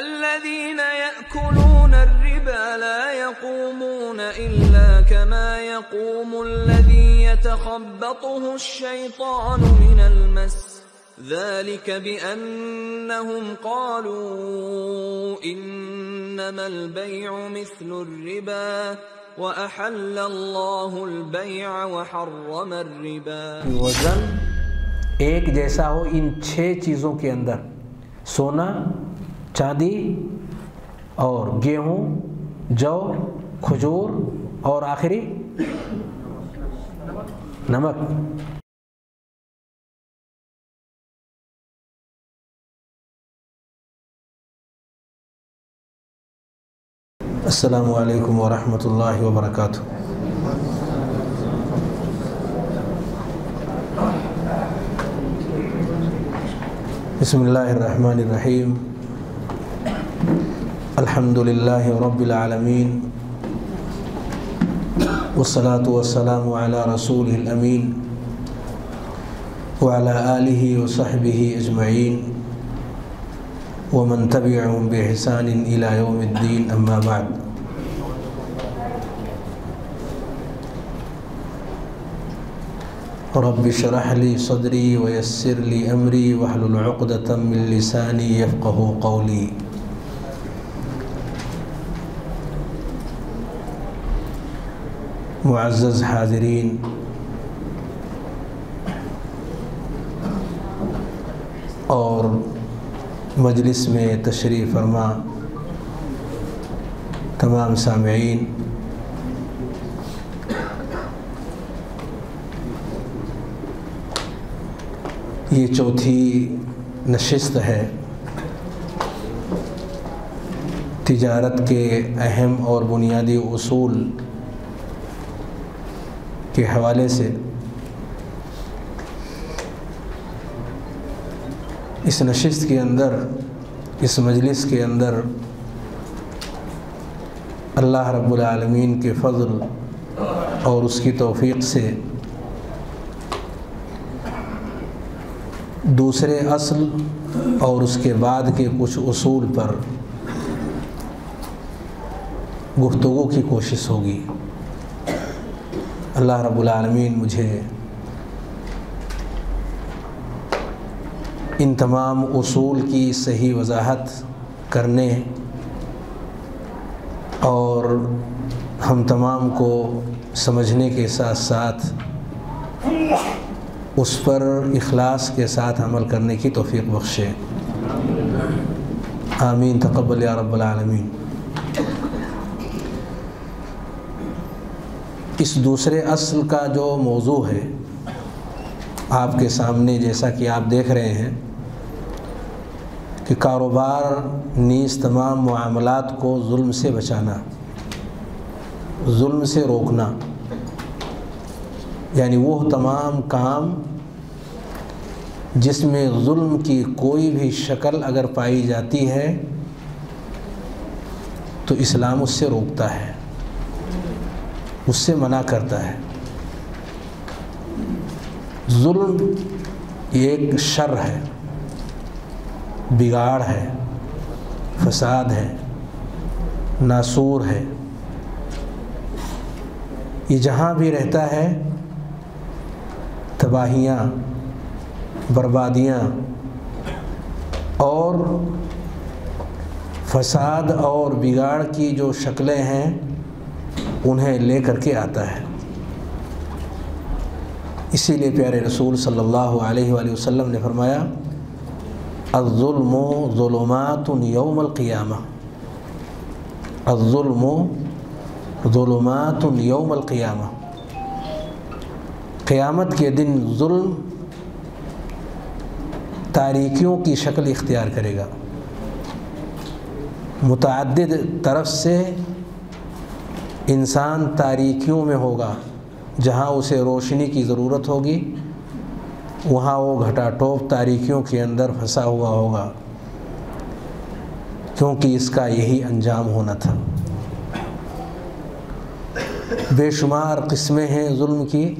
الذين يأكلون الربا لا يقومون إلا كما يقوم الذي يتخبطه الشيطان من المس. ذلك بأنهم قالوا إنما البيع مثل الربا وأحل الله البيع وحرم الربا. وزن ایک جیسا ہو ان چھ چیزوں کے اندر سونا چاندی اور گیہوں، جو، کھجور اور آخری نمک۔ السلام علیکم ورحمۃ اللہ وبرکاتہ۔ بسم اللہ الرحمن الرحیم۔ الحمد للہ رب العالمین والصلاة والسلام على رسول الأمین وعلى آلہ وصحبہ اجمعین ومن تبعهم بإحسان إلى يوم الدين أما بعد. رب اشرح لي صدري ويسر لي أمري واحلل عقدة من لساني يفقه قولي. معزز حاضرین۔ اور مجلس میں تشریف فرما تمام سامعین۔ یہ چوتھی نشست ہے۔ تجارت کے اہم اور بنیادی اصول کے حوالے سے اس نشست کے اندر، اس مجلس کے اندر اللہ رب العالمین کے فضل اور اس کی توفیق سے دوسرے اصل اور اس کے بعد کے کچھ اصول پر گفتگو کی کوشش ہوگی۔ اللہ رب العالمین مجھے ان تمام اصول کی صحیح وضاحت کرنے اور ہم تمام کو سمجھنے کے ساتھ ساتھ اس پر اخلاص کے ساتھ عمل کرنے کی توفیق بخشے۔ آمین۔ تقبل یا رب العالمین۔ اس دوسرے اصل کا جو موضوع ہے آپ کے سامنے جیسا کہ آپ دیکھ رہے ہیں کہ کاروبار نیز تمام معاملات کو ظلم سے بچانا، ظلم سے روکنا یعنی وہ تمام کام جس میں ظلم کی کوئی بھی شکل اگر پائی جاتی ہے تو اسلام اس سے روکتا ہے۔ اس سے منع کرتا ہے۔ ظلم ایک شر ہے، بگاڑ ہے، فساد ہے، ناسور ہے۔ یہ جہاں بھی رہتا ہے، تباہیاں، بربادیاں اور فساد اور بگاڑ کی جو شکلیں ہیں انہیں لے کر کے آتا ہے۔ اسی لیے پیارے رسول صلی اللہ علیہ وآلہ وسلم نے فرمایا، الظلم ظلمات یوم القیامہ۔ الظلم ظلمات یوم القیامہ۔ قیامت کے دن ظلم تاریکیوں کی شکل اختیار کرے گا۔ متعدد طرف سے انسان تاریکیوں میں ہوگا، جہاں اسے روشنی کی ضرورت ہوگی، وہاں وہ گھٹا ٹوپ تاریکیوں کے اندر پھنسا ہوا ہوگا۔ کیونکہ اس کا یہی انجام ہونا تھا۔ بے شمار قسمیں ہیں ظلم کی،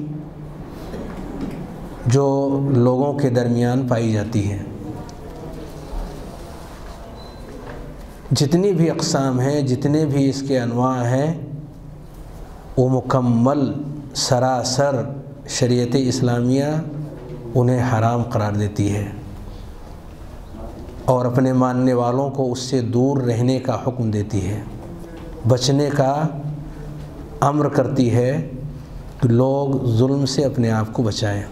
جو لوگوں کے درمیان پائی جاتی ہیں۔ جتنی بھی اقسام ہیں، جتنے بھی اس کے انواع ہیں وہ مکمل سراسر شریعت اسلامیہ انہیں حرام قرار دیتی ہے اور اپنے ماننے والوں کو اس سے دور رہنے کا حکم دیتی ہے بچنے کا امر کرتی ہے کہ لوگ ظلم سے اپنے آپ کو بچائیں۔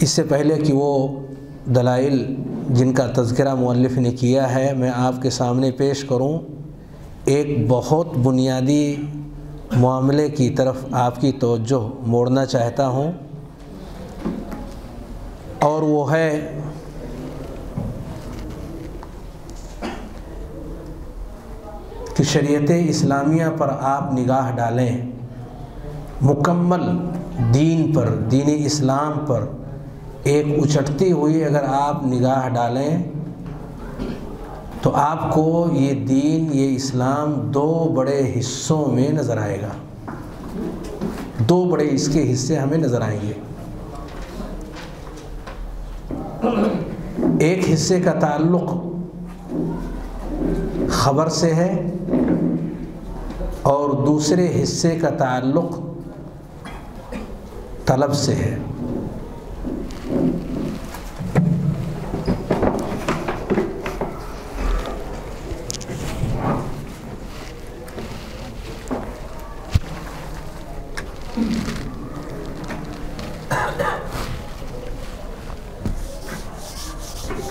اس سے پہلے کہ وہ دلائل جن کا تذکرہ مؤلف نے کیا ہے میں آپ کے سامنے پیش کروں۔ ایک بہت بنیادی معاملے کی طرف آپ کی توجہ موڑنا چاہتا ہوں۔ اور وہ ہے کہ شریعت اسلامیہ پر آپ نگاہ ڈالیں۔ مکمل دین پر، دین اسلام پر ایک اچٹتی ہوئی اگر آپ نگاہ ڈالیں تو آپ کو یہ دین، یہ اسلام دو بڑے حصوں میں نظر آئے گا۔ دو بڑے اس کے حصے ہمیں نظر آئیں گے۔ ایک حصے کا تعلق خبر سے ہے اور دوسرے حصے کا تعلق طلب سے ہے۔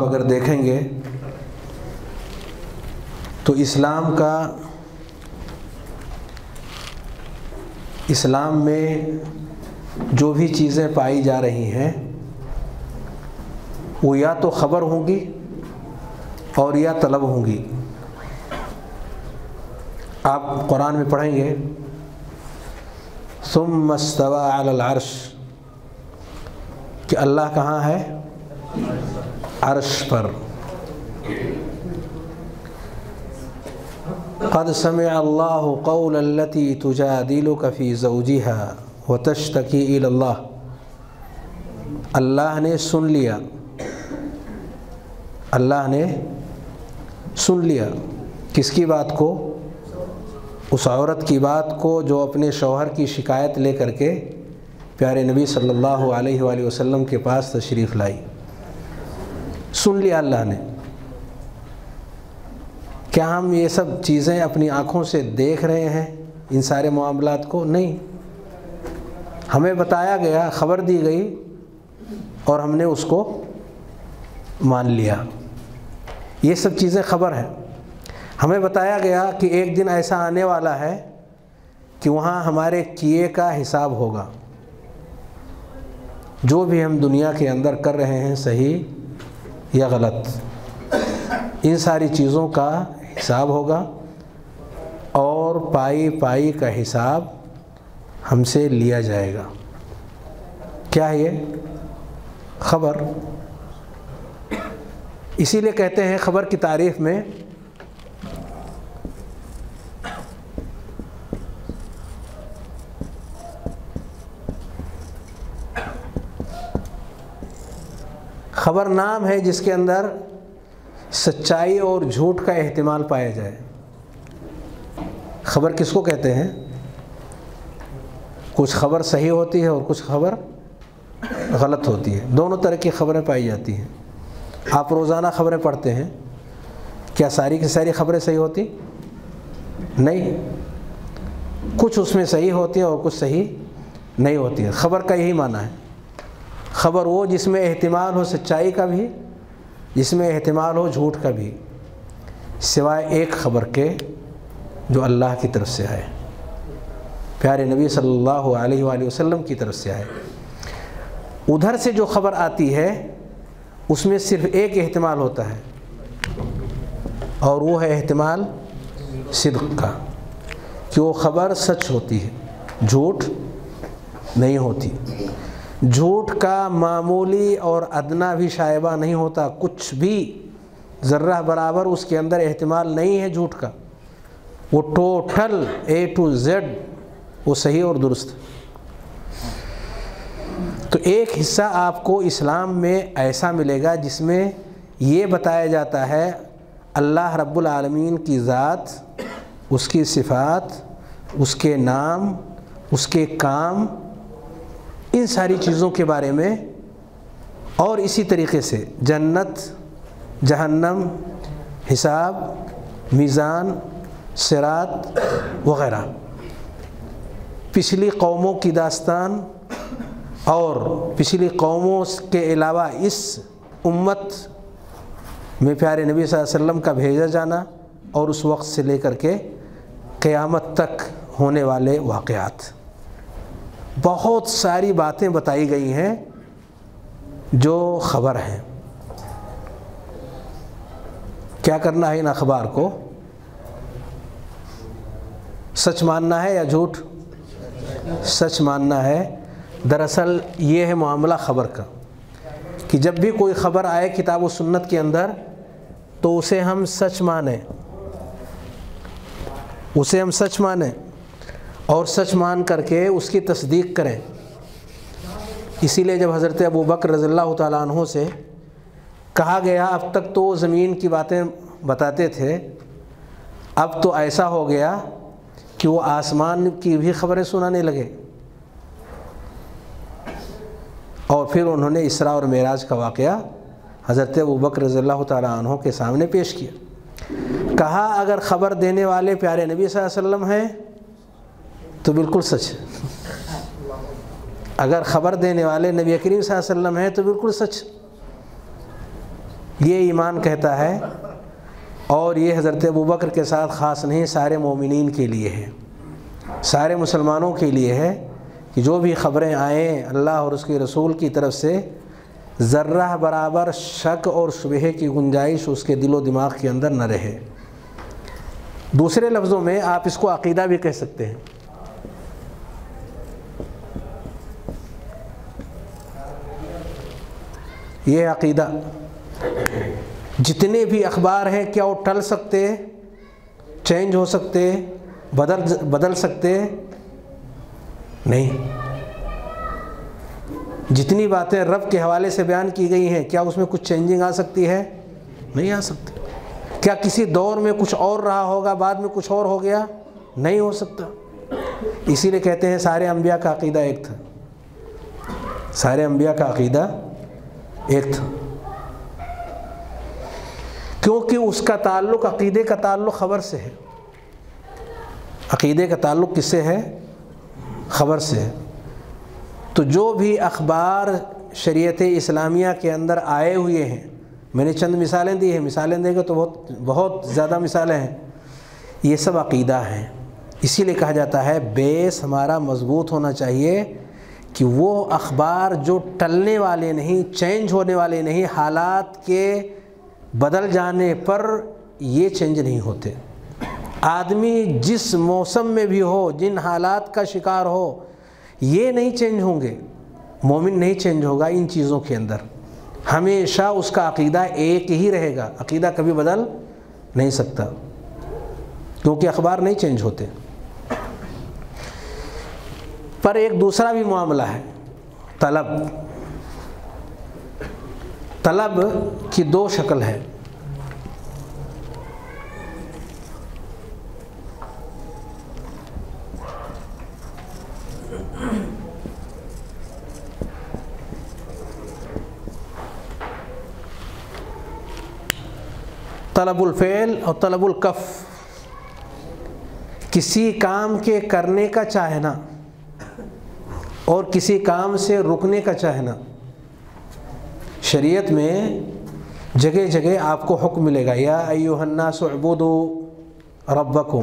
آپ اگر دیکھیں گے تو اسلام کا اسلام میں جو بھی چیزیں پائی جا رہی ہیں وہ یا تو خبر ہوں گی اور یا طلب ہوں گی۔ آپ قرآن میں پڑھیں گے، ثم استوى العرش۔ کہ اللہ کہاں ہے؟ عرش پر۔ قد سمع اللہ قول التي تجادلك في زوجها وتشتكي الى اللہ۔ اللہ نے سن لیا۔ اللہ نے سن لیا۔ کس کی بات کو؟ اس عورت کی بات کو جو اپنے شوہر کی شکایت لے کر کے پیارے نبی صلی اللہ علیہ وآلہ وسلم کے پاس تشریف لائی۔ سن لیا اللہ نے۔ کیا ہم یہ سب چیزیں اپنی آنکھوں سے دیکھ رہے ہیں ان سارے معاملات کو؟ نہیں۔ ہمیں بتایا گیا، خبر دی گئی اور ہم نے اس کو مان لیا۔ یہ سب چیزیں خبر ہیں۔ ہمیں بتایا گیا کہ ایک دن ایسا آنے والا ہے کہ وہاں ہمارے کیے کا حساب ہوگا۔ جو بھی ہم دنیا کے اندر کر رہے ہیں، صحیح یا غلط؟ ان ساری چیزوں کا حساب ہوگا اور پائی پائی کا حساب ہم سے لیا جائے گا۔ کیا ہے یہ؟ خبر۔ اسی لیے کہتے ہیں خبر کی تعریف میں خبر نام ہے جس کے اندر سچائی اور جھوٹ کا احتمال پایا جائے۔ خبر کس کو کہتے ہیں؟ کچھ خبر صحیح ہوتی ہے اور کچھ خبر غلط ہوتی ہے۔ دونوں طرح کی خبریں پائی جاتی ہیں۔ آپ روزانہ خبریں پڑھتے ہیں۔ کیا ساری کی ساری خبریں صحیح ہوتی؟ نہیں۔ کچھ اس میں صحیح ہوتی ہے اور کچھ صحیح نہیں ہوتی ہے خبر کا یہی معنی ہے۔ خبر وہ جس میں احتمال ہو سچائی کا بھی، جس میں احتمال ہو جھوٹ کا بھی، سوائے ایک خبر کے جو اللہ کی طرف سے آئے۔ پیارے نبی صلی اللہ علیہ وآلہ وسلم کی طرف سے آئے۔ ادھر سے جو خبر آتی ہے، اس میں صرف ایک احتمال ہوتا ہے۔ اور وہ ہے احتمال صدق کا، کہ وہ خبر سچ ہوتی ہے، جھوٹ نہیں ہوتی۔ جھوٹ کا معمولی اور ادنا بھی شائبہ نہیں ہوتا، کچھ بھی ذرہ برابر اس کے اندر احتمال نہیں ہے جھوٹ کا۔ وہ ٹوٹل اے ٹو زیڈ وہ صحیح اور درست۔ تو ایک حصہ آپ کو اسلام میں ایسا ملے گا جس میں یہ بتایا جاتا ہے، اللہ رب العالمین کی ذات، اس کی صفات، اس کے نام، اس کے کام ان ساری چیزوں کے بارے میں اور اسی طریقے سے جنت، جہنم، حساب، میزان سرات وغیرہ۔ پچھلی قوموں کی داستان اور پچھلی قوموں کے علاوہ اس امت میں پیارے نبی صلی اللہ علیہ وسلم کا بھیجا جانا اور اس وقت سے لے کر کے قیامت تک ہونے والے واقعات۔ بہت ساری باتیں بتائی گئی ہیں جو خبر ہیں۔ کیا کرنا ہے ان اخبار کو؟ سچ ماننا ہے یا جھوٹ؟ سچ ماننا ہے۔ دراصل یہ ہے معاملہ خبر کا کہ جب بھی کوئی خبر آئے کتاب و سنت کے اندر تو اسے ہم سچ مانیں۔ اسے ہم سچ مانیں۔ اور سچ مان کر کے اس کی تصدیق کریں۔ اسی لیے جب حضرت ابو بکر رضی اللہ تعالیٰ عنہ سے کہا گیا، اب تک تو وہ زمین کی باتیں بتاتے تھے، اب تو ایسا ہو گیا کہ وہ آسمان کی بھی خبریں سنانے لگے۔ اور پھر انہوں نے اسراء اور معراج کا واقعہ حضرت ابو بکر رضی اللہ تعالیٰ عنہ کے سامنے پیش کیا۔ کہا، اگر خبر دینے والے پیارے نبی صلی اللہ علیہ وسلم ہیں تو بالکل سچ۔ اگر خبر دینے والے نبی کریم صلی اللہ علیہ وسلم ہیں تو بالکل سچ۔ یہ ایمان کہتا ہے۔ اور یہ حضرت ابو بکر کے ساتھ خاص نہیں، سارے مومنین کے لیے ہے۔ سارے مسلمانوں کے لیے ہے کہ جو بھی خبریں آئیں اللہ اور اس کے رسول کی طرف سے، ذرہ برابر شک اور شبہ کی گنجائش اس کے دل و دماغ کے اندر نہ رہے۔ دوسرے لفظوں میں آپ اس کو عقیدہ بھی کہہ سکتے ہیں۔ یہ عقیدہ جتنے بھی اخبار ہیں کیا وہ ٹل سکتے چینج ہو سکتے بدل بدل سکتے نہیں۔ جتنی باتیں رب کے حوالے سے بیان کی گئی ہیں، کیا اس میں کچھ چینجنگ آ سکتی ہے؟ نہیں آ سکتی۔ کیا کسی دور میں کچھ اور رہا ہوگا، بعد میں کچھ اور ہو گیا؟ نہیں ہو سکتا۔ اسی لیے کہتے ہیں سارے انبیاء کا عقیدہ ایک تھا۔ سارے انبیاء کا عقیدہ ایک تھا۔ کیونکہ اس کا تعلق عقیدے کا تعلق خبر سے ہے۔ عقیدے کا تعلق کس سے ہے؟ خبر سے۔ ہے تو جو بھی اخبار شریعت اسلامیہ کے اندر آئے ہوئے ہیں، میں نے چند مثالیں دی ہیں۔ مثالیں دیں گے تو بہت بہت زیادہ مثالیں ہیں۔ یہ سب عقیدہ ہیں۔ اسی لیے کہا جاتا ہے، بیس ہمارا مضبوط ہونا چاہیے۔ کہ وہ اخبار جو ٹلنے والے نہیں، چینج ہونے والے نہیں، حالات کے بدل جانے پر یہ چینج نہیں ہوتے۔ آدمی جس موسم میں بھی ہو، جن حالات کا شکار ہو، یہ نہیں چینج ہوں گے۔ مومن نہیں چینج ہوگا ان چیزوں کے اندر۔ ہمیشہ اس کا عقیدہ ایک ہی رہے گا۔ عقیدہ کبھی بدل نہیں سکتا۔ کیونکہ اخبار نہیں چینج ہوتے۔ پر ایک دوسرا بھی معاملہ ہے، طلب۔ طلب کی دو شکل ہے طلب الفعل اور طلب الکف۔ کسی کام کے کرنے کا چاہنا اور کسی کام سے رکنے کا چاہنا۔ شریعت میں جگہ جگہ آپ کو حکم ملے گا، یا ایوہ الناس اعبدوا ربکم۔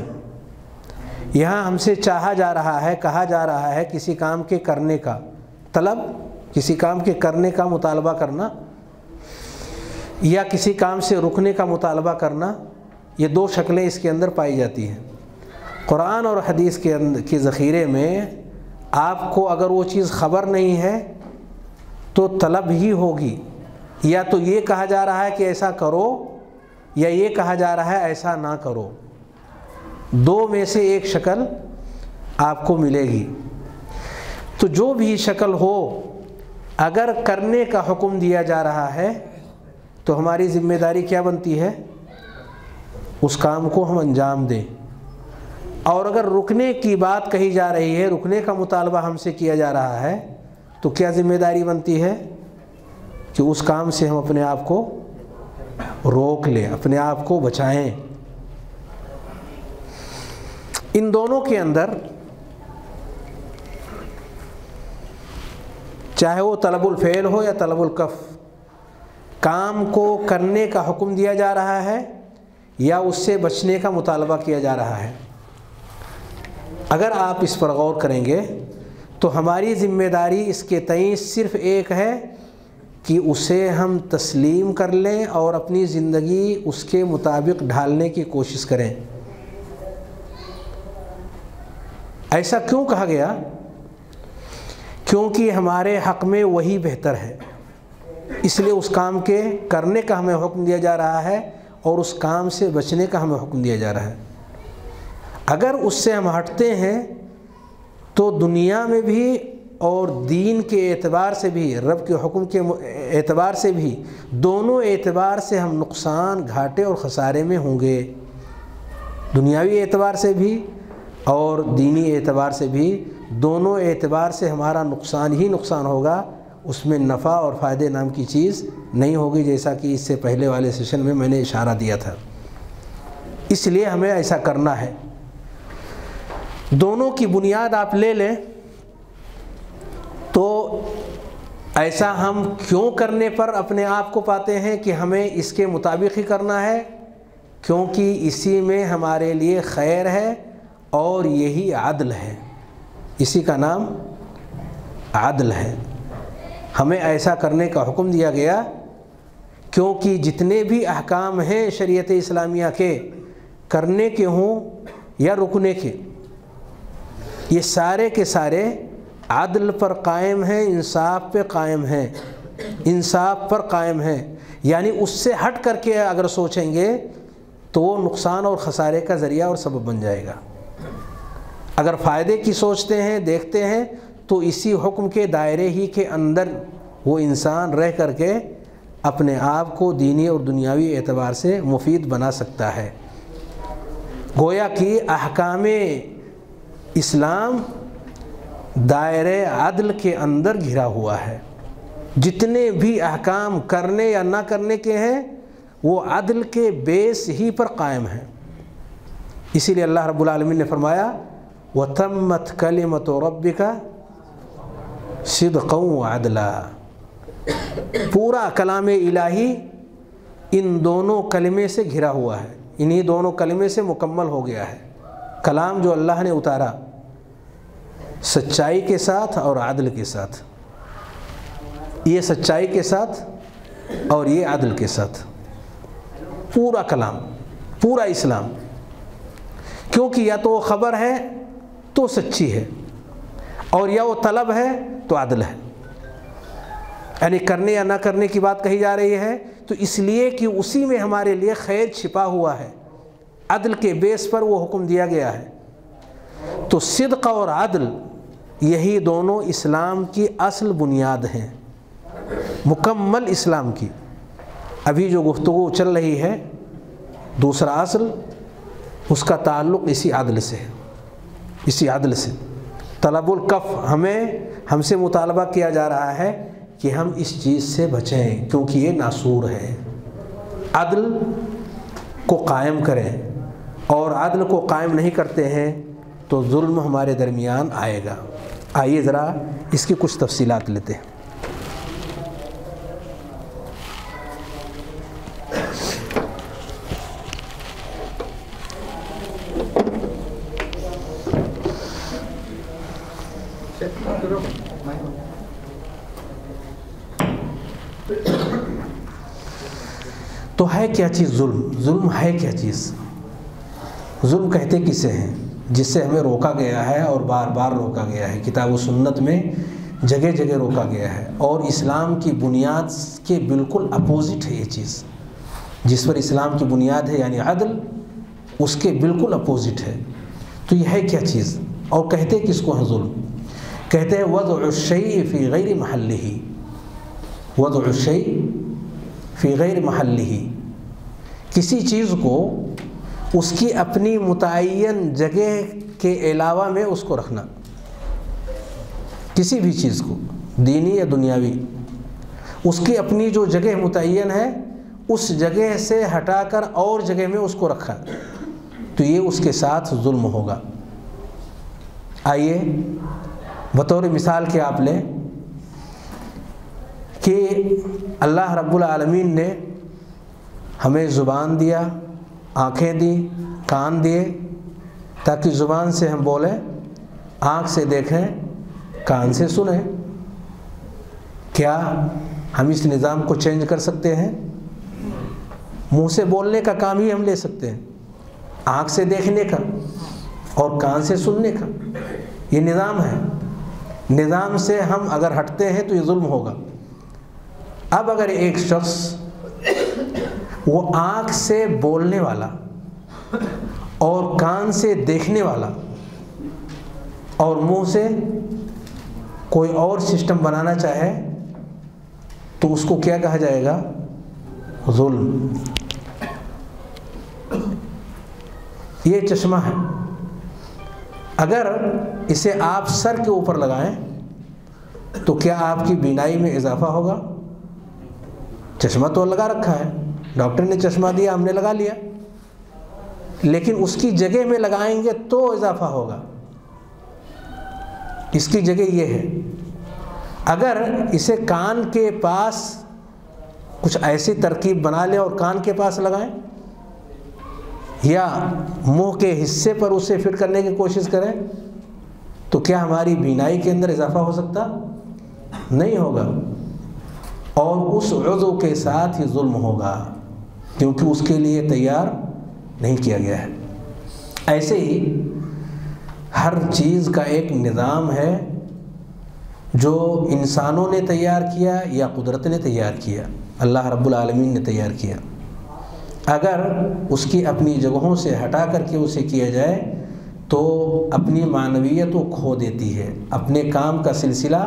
یہاں ہم سے چاہا جا رہا ہے، کہا جا رہا ہے کسی کام کے کرنے کا۔ طلب، کسی کام کے کرنے کا مطالبہ کرنا، یا کسی کام سے رکنے کا مطالبہ کرنا، یہ دو شکلیں اس کے اندر پائی جاتی ہیں۔ قرآن اور حدیث کے اندر کے ذخیرے میں آپ کو اگر وہ چیز خبر نہیں ہے تو طلب ہی ہوگی۔ یا تو یہ کہا جا رہا ہے کہ ایسا کرو یا یہ کہا جا رہا ہے ایسا نہ کرو۔ دو میں سے ایک شکل آپ کو ملے گی۔ تو جو بھی شکل ہو، اگر کرنے کا حکم دیا جا رہا ہے، تو ہماری ذمہ داری کیا بنتی ہے؟ اس کام کو ہم انجام دیں۔ اور اگر رکنے کی بات کہی جا رہی ہے، رکنے کا مطالبہ ہم سے کیا جا رہا ہے، تو کیا ذمہ داری بنتی ہے کہ اس کام سے ہم اپنے آپ کو روک لیں، اپنے آپ کو بچائیں؟ ان دونوں کے اندر چاہے وہ طلب الفعل ہو یا طلب الکف، کام کو کرنے کا حکم دیا جا رہا ہے یا اس سے بچنے کا مطالبہ کیا جا رہا ہے۔ اگر آپ اس پر غور کریں گے تو ہماری ذمہ داری اس کے تئیں صرف ایک ہے کہ اسے ہم تسلیم کر لیں اور اپنی زندگی اس کے مطابق ڈھالنے کی کوشش کریں۔ ایسا کیوں کہا گیا؟ کیونکہ ہمارے حق میں وہی بہتر ہے۔ اس لیے اس کام کے کرنے کا ہمیں حکم دیا جا رہا ہے اور اس کام سے بچنے کا ہمیں حکم دیا جا رہا ہے۔ اگر اس سے ہم ہٹتے ہیں تو دنیا میں بھی اور دین کے اعتبار سے بھی، رب کے حکم کے اعتبار سے بھی دونوں اعتبار سے ہم نقصان، گھاٹے اور خسارے میں ہوں گے۔ دنیاوی اعتبار سے بھی اور دینی اعتبار سے بھی دونوں اعتبار سے ہمارا نقصان ہی نقصان ہوگا۔ اس میں نفع اور فائدے نام کی چیز نہیں ہوگی، جیسا کہ اس سے پہلے والے سیشن میں میں نے اشارہ دیا تھا۔ اس لیے ہمیں ایسا کرنا ہے۔ دونوں کی بنیاد آپ لے لیں تو ایسا ہم کیوں کرنے پر اپنے آپ کو پاتے ہیں کہ ہمیں اس کے مطابق ہی کرنا ہے؟ کیونکہ اسی میں ہمارے لیے خیر ہے اور یہی عدل ہے۔ اسی کا نام عدل ہے۔ ہمیں ایسا کرنے کا حکم دیا گیا کیونکہ جتنے بھی احکام ہیں شریعت اسلامیہ کے، کرنے کے ہوں یا رکنے کے۔ یہ سارے کے سارے عدل پر قائم ہیں، انصاف پہ قائم ہیں۔ انصاف پر قائم ہیں۔ یعنی اس سے ہٹ کر کے اگر سوچیں گے تو وہ نقصان اور خسارے کا ذریعہ اور سبب بن جائے گا۔ اگر فائدے کی سوچتے ہیں، دیکھتے ہیں، تو اسی حکم کے دائرے ہی کے اندر وہ انسان رہ کر کے اپنے آپ کو دینی اور دنیاوی اعتبار سے مفید بنا سکتا ہے۔ گویا کہ احکام اسلام دائرے عدل کے اندر گھرا ہوا ہے۔ جتنے بھی احکام کرنے یا نہ کرنے کے ہیں، وہ عدل کے بیس ہی پر قائم ہیں۔ اسی لیے اللہ رب العالمین نے فرمایا وہ تمت کلیمت و رب کا صدقوں عدلہ پورا کلام الہی ان دونوں کلمے سے گھرا ہوا ہے۔ انہی دونوں کلمے سے مکمل ہو گیا ہے۔ کلام جو اللہ نے اتارا سچائی کے ساتھ اور عدل کے ساتھ۔ یہ سچائی کے ساتھ اور یہ عدل کے ساتھ۔ پورا کلام، پورا اسلام۔ کیونکہ یا تو وہ خبر ہے تو سچی ہے، اور یا وہ طلب ہے تو عدل ہے۔ یعنی کرنے یا نہ کرنے کی بات کہی جا رہی ہے، تو اس لیے کہ اسی میں ہمارے لیے خیر چھپا ہوا ہے۔ عدل کے بیس پر وہ حکم دیا گیا ہے۔ تو صدق اور عدل یہی دونوں اسلام کی اصل بنیاد ہیں۔ مکمل اسلام کی۔ ابھی جو گفتگو چل رہی ہے، دوسرا اصل اس کا تعلق اسی عدل سے ہے۔ اسی عدل سے۔ طلب الکف ہمیں، ہم سے مطالبہ کیا جا رہا ہے کہ ہم اس چیز سے بچیں کیونکہ یہ ناسور ہے۔ عدل کو قائم کریں اور عدل کو قائم نہیں کرتے ہیں تو ظلم ہمارے درمیان آئے گا۔ آئیے ذرا اس کی کچھ تفصیلات لیتے ہیں۔ تو ہے کیا چیز ظلم؟ ظلم ہے کیا چیز؟ ظلم کہتے کسے ہیں؟ جس سے ہمیں روکا گیا ہے اور بار بار روکا گیا ہے، کتاب و سنت میں جگہ جگہ روکا گیا ہے۔ اور اسلام کی بنیاد کے بالکل اپوزٹ ہے یہ چیز۔ جس پر اسلام کی بنیاد ہے یعنی عدل، اس کے بالکل اپوزٹ ہے۔ تو یہ ہے کیا چیز؟ اور کہتے کس کو ہیں ظلم؟ کہتے ہیں، وضع الشیء فی غیر محلہ۔ وضع الشیء فی غیر محلہ۔ کسی چیز کو اس کی اپنی متعین جگہ کے علاوہ میں اس کو رکھنا۔ کسی بھی چیز کو، دینی یا دنیاوی۔ اس کی اپنی جو جگہ متعین ہے، اس جگہ سے ہٹا کر اور جگہ میں اس کو رکھا۔ تو یہ اس کے ساتھ ظلم ہوگا۔ آئیے، بطور مثال کے آپ لیں کہ اللہ رب العالمین نے ہمیں زبان دیا۔ آنکھیں دی کان دیے، تاکہ زبان سے ہم بولیں، آنکھ سے دیکھیں، کان سے سنیں۔ کیا ہم اس نظام کو چینج کر سکتے ہیں؟ منہ سے بولنے کا کام ہی ہم لے سکتے ہیں۔ آنکھ سے دیکھنے کا اور کان سے سننے کا۔ یہ نظام ہے۔ نظام سے ہم اگر ہٹتے ہیں تو یہ ظلم ہوگا۔ اب اگر ایک شخص وہ آنکھ سے بولنے والا اور کان سے دیکھنے والا اور منہ سے کوئی اور سسٹم بنانا چاہے تو اس کو کیا کہا جائے گا؟ ظلم۔ یہ چشمہ ہے۔ اگر اسے آپ سر کے اوپر لگائیں تو کیا آپ کی بینائی میں اضافہ ہوگا؟ چشمہ تو لگا رکھا ہے۔ ڈاکٹر نے چشمہ دیا، ہم نے لگا لیا۔ لیکن اس کی جگہ میں لگائیں گے تو اضافہ ہوگا۔ اس کی جگہ یہ ہے، اگر اسے کان کے پاس کچھ ایسی ترکیب بنا لیں اور کان کے پاس لگائیں، یا منہ کے حصے پر اسے فٹ کرنے کی کوشش کریں، تو کیا ہماری بینائی کے اندر اضافہ ہو سکتا؟ نہیں ہوگا۔ اور اس عضو کے ساتھ ہی ظلم ہوگا۔ کیونکہ اس کے لیے تیار نہیں کیا گیا ہے۔ ایسے ہی ہر چیز کا ایک نظام ہے جو انسانوں نے تیار کیا یا قدرت نے تیار کیا، اللہ رب العالمین نے تیار کیا۔ اگر اس کی اپنی جگہوں سے ہٹا کر کے اسے کیا جائے تو اپنی معنویت وہ کھو دیتی ہے، اپنے کام کا سلسلہ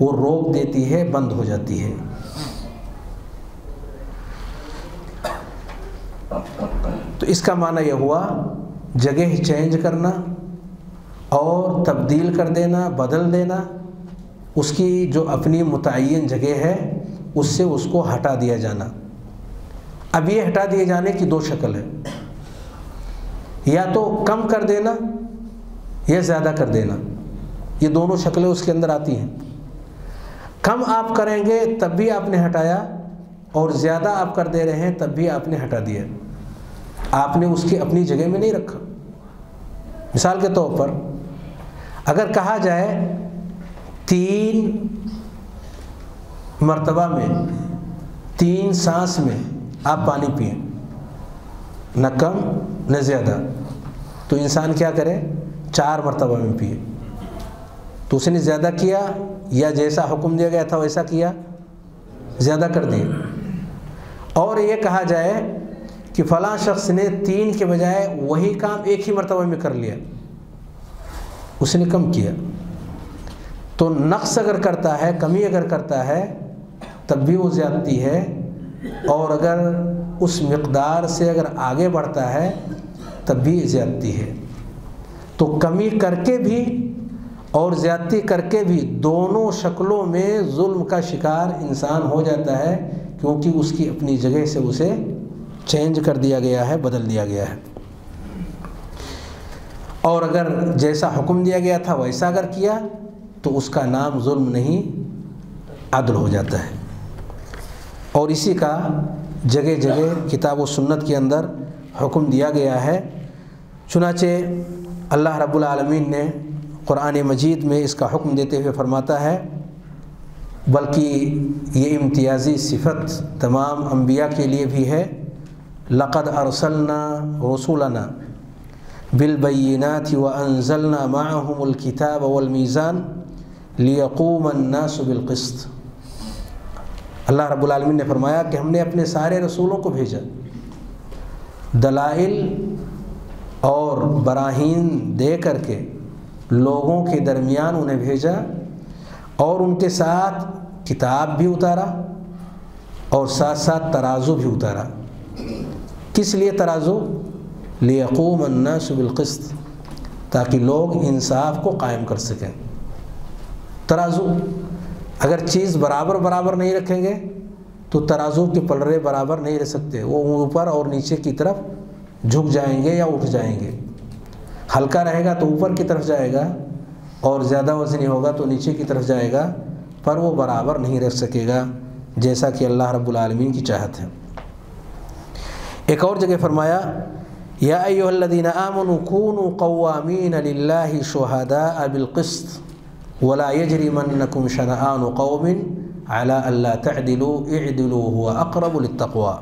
وہ روک دیتی ہے، بند ہو جاتی ہے۔ اس کا معنی یہ ہوا، جگہ چینج کرنا اور تبدیل کر دینا، بدل دینا، اس کی جو اپنی متعین جگہ ہے، اس سے اس کو ہٹا دیا جانا۔ اب یہ ہٹا دیے جانے کی دو شکل ہے یا تو کم کر دینا یا زیادہ کر دینا۔ یہ دونوں شکلیں اس کے اندر آتی ہیں۔ کم آپ کریں گے تب بھی آپ نے ہٹایا اور زیادہ آپ کر دے رہے ہیں تب بھی آپ نے ہٹا دیا۔ آپ نے اس کی اپنی جگہ میں نہیں رکھا۔ مثال کے طور پر اگر کہا جائے تین مرتبہ میں، تین سانس میں آپ پانی پئیں، نہ کم نہ زیادہ، تو انسان کیا کرے؟ چار مرتبہ میں پیے تو اس نے زیادہ کیا یا جیسا حکم دیا گیا تھا ویسا کیا؟ زیادہ کر دیا اور یہ کہا جائے کہ فلاں شخص نے تین کے بجائے وہی کام ایک ہی مرتبہ میں کر لیا۔ اس نے کم کیا۔ تو نقص اگر کرتا ہے، کمی اگر کرتا ہے، تب بھی وہ زیادتی ہے۔ اور اگر اس مقدار سے اگر آگے بڑھتا ہے، تب بھی زیادتی ہے۔ تو کمی کر کے بھی اور زیادتی کر کے بھی دونوں شکلوں میں ظلم کا شکار انسان ہو جاتا ہے، کیونکہ اس کی اپنی جگہ سے اسے چینج کر دیا گیا ہے، بدل دیا گیا ہے۔ اور اگر جیسا حکم دیا گیا تھا، ویسا اگر کیا، تو اس کا نام ظلم نہیں، عدل ہو جاتا ہے۔ اور اسی کا جگہ جگہ کتاب و سنت کے اندر حکم دیا گیا ہے۔ چنانچہ اللہ رب العالمین نے قرآن مجید میں اس کا حکم دیتے ہوئے فرماتا ہے، بلکہ یہ امتیازی صفت تمام انبیاء کے لیے بھی ہے۔ لقد ارسلنا رسولنا بالبینات وانزلنا معهم الكتاب والمیزان لیقوم الناس بالقسط. اللہ رب العالمین نے فرمایا کہ ہم نے اپنے سارے رسولوں کو بھیجا۔ دلائل اور براہین دے کر کے لوگوں کے درمیان انہیں بھیجا اور ان کے ساتھ کتاب بھی اتارا اور ساتھ ساتھ ترازو بھی اتارا۔ کس لیے ترازو؟ لیقوم الناس بالقسط، تاکہ لوگ انصاف کو قائم کر سکیں۔ ترازو، اگر چیز برابر برابر نہیں رکھیں گے، تو ترازو کے پلڑے برابر نہیں رہ سکتے۔ وہ اوپر اور نیچے کی طرف جھک جائیں گے یا اٹھ جائیں گے۔ ہلکا رہے گا تو اوپر کی طرف جائے گا، اور زیادہ وزنی ہوگا تو نیچے کی طرف جائے گا، پر وہ برابر نہیں رکھ سکے گا، جیسا کہ اللہ رب العالمین کی چاہت ہے۔ ایک اور جگہ فرمایا، یا ایوہ الذین آمنوا کونوا قوامین للہ شہداء بالقسط ولا یجرمنکم شنآن قوم على اللہ تعدلوا اعدلوا هو اقرب للتقوى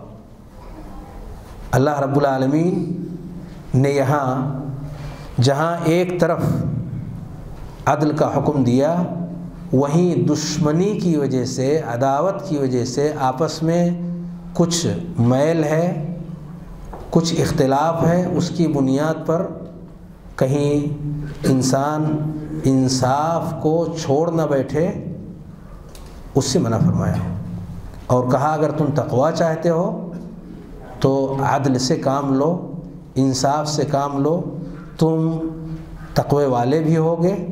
اللہ رب العالمین نے یہاں، جہاں ایک طرف عدل کا حکم دیا، وہیں دشمنی کی وجہ سے، عداوت کی وجہ سے آپس میں کچھ میل ہے۔ کچھ اختلاف ہے، اس کی بنیاد پر کہیں انسان انصاف کو چھوڑ نہ بیٹھے، اس سے منع فرمایا۔ اور کہا، اگر تم تقوا چاہتے ہو تو عدل سے کام لو، انصاف سے کام لو، تم تقوی والے بھی ہوگے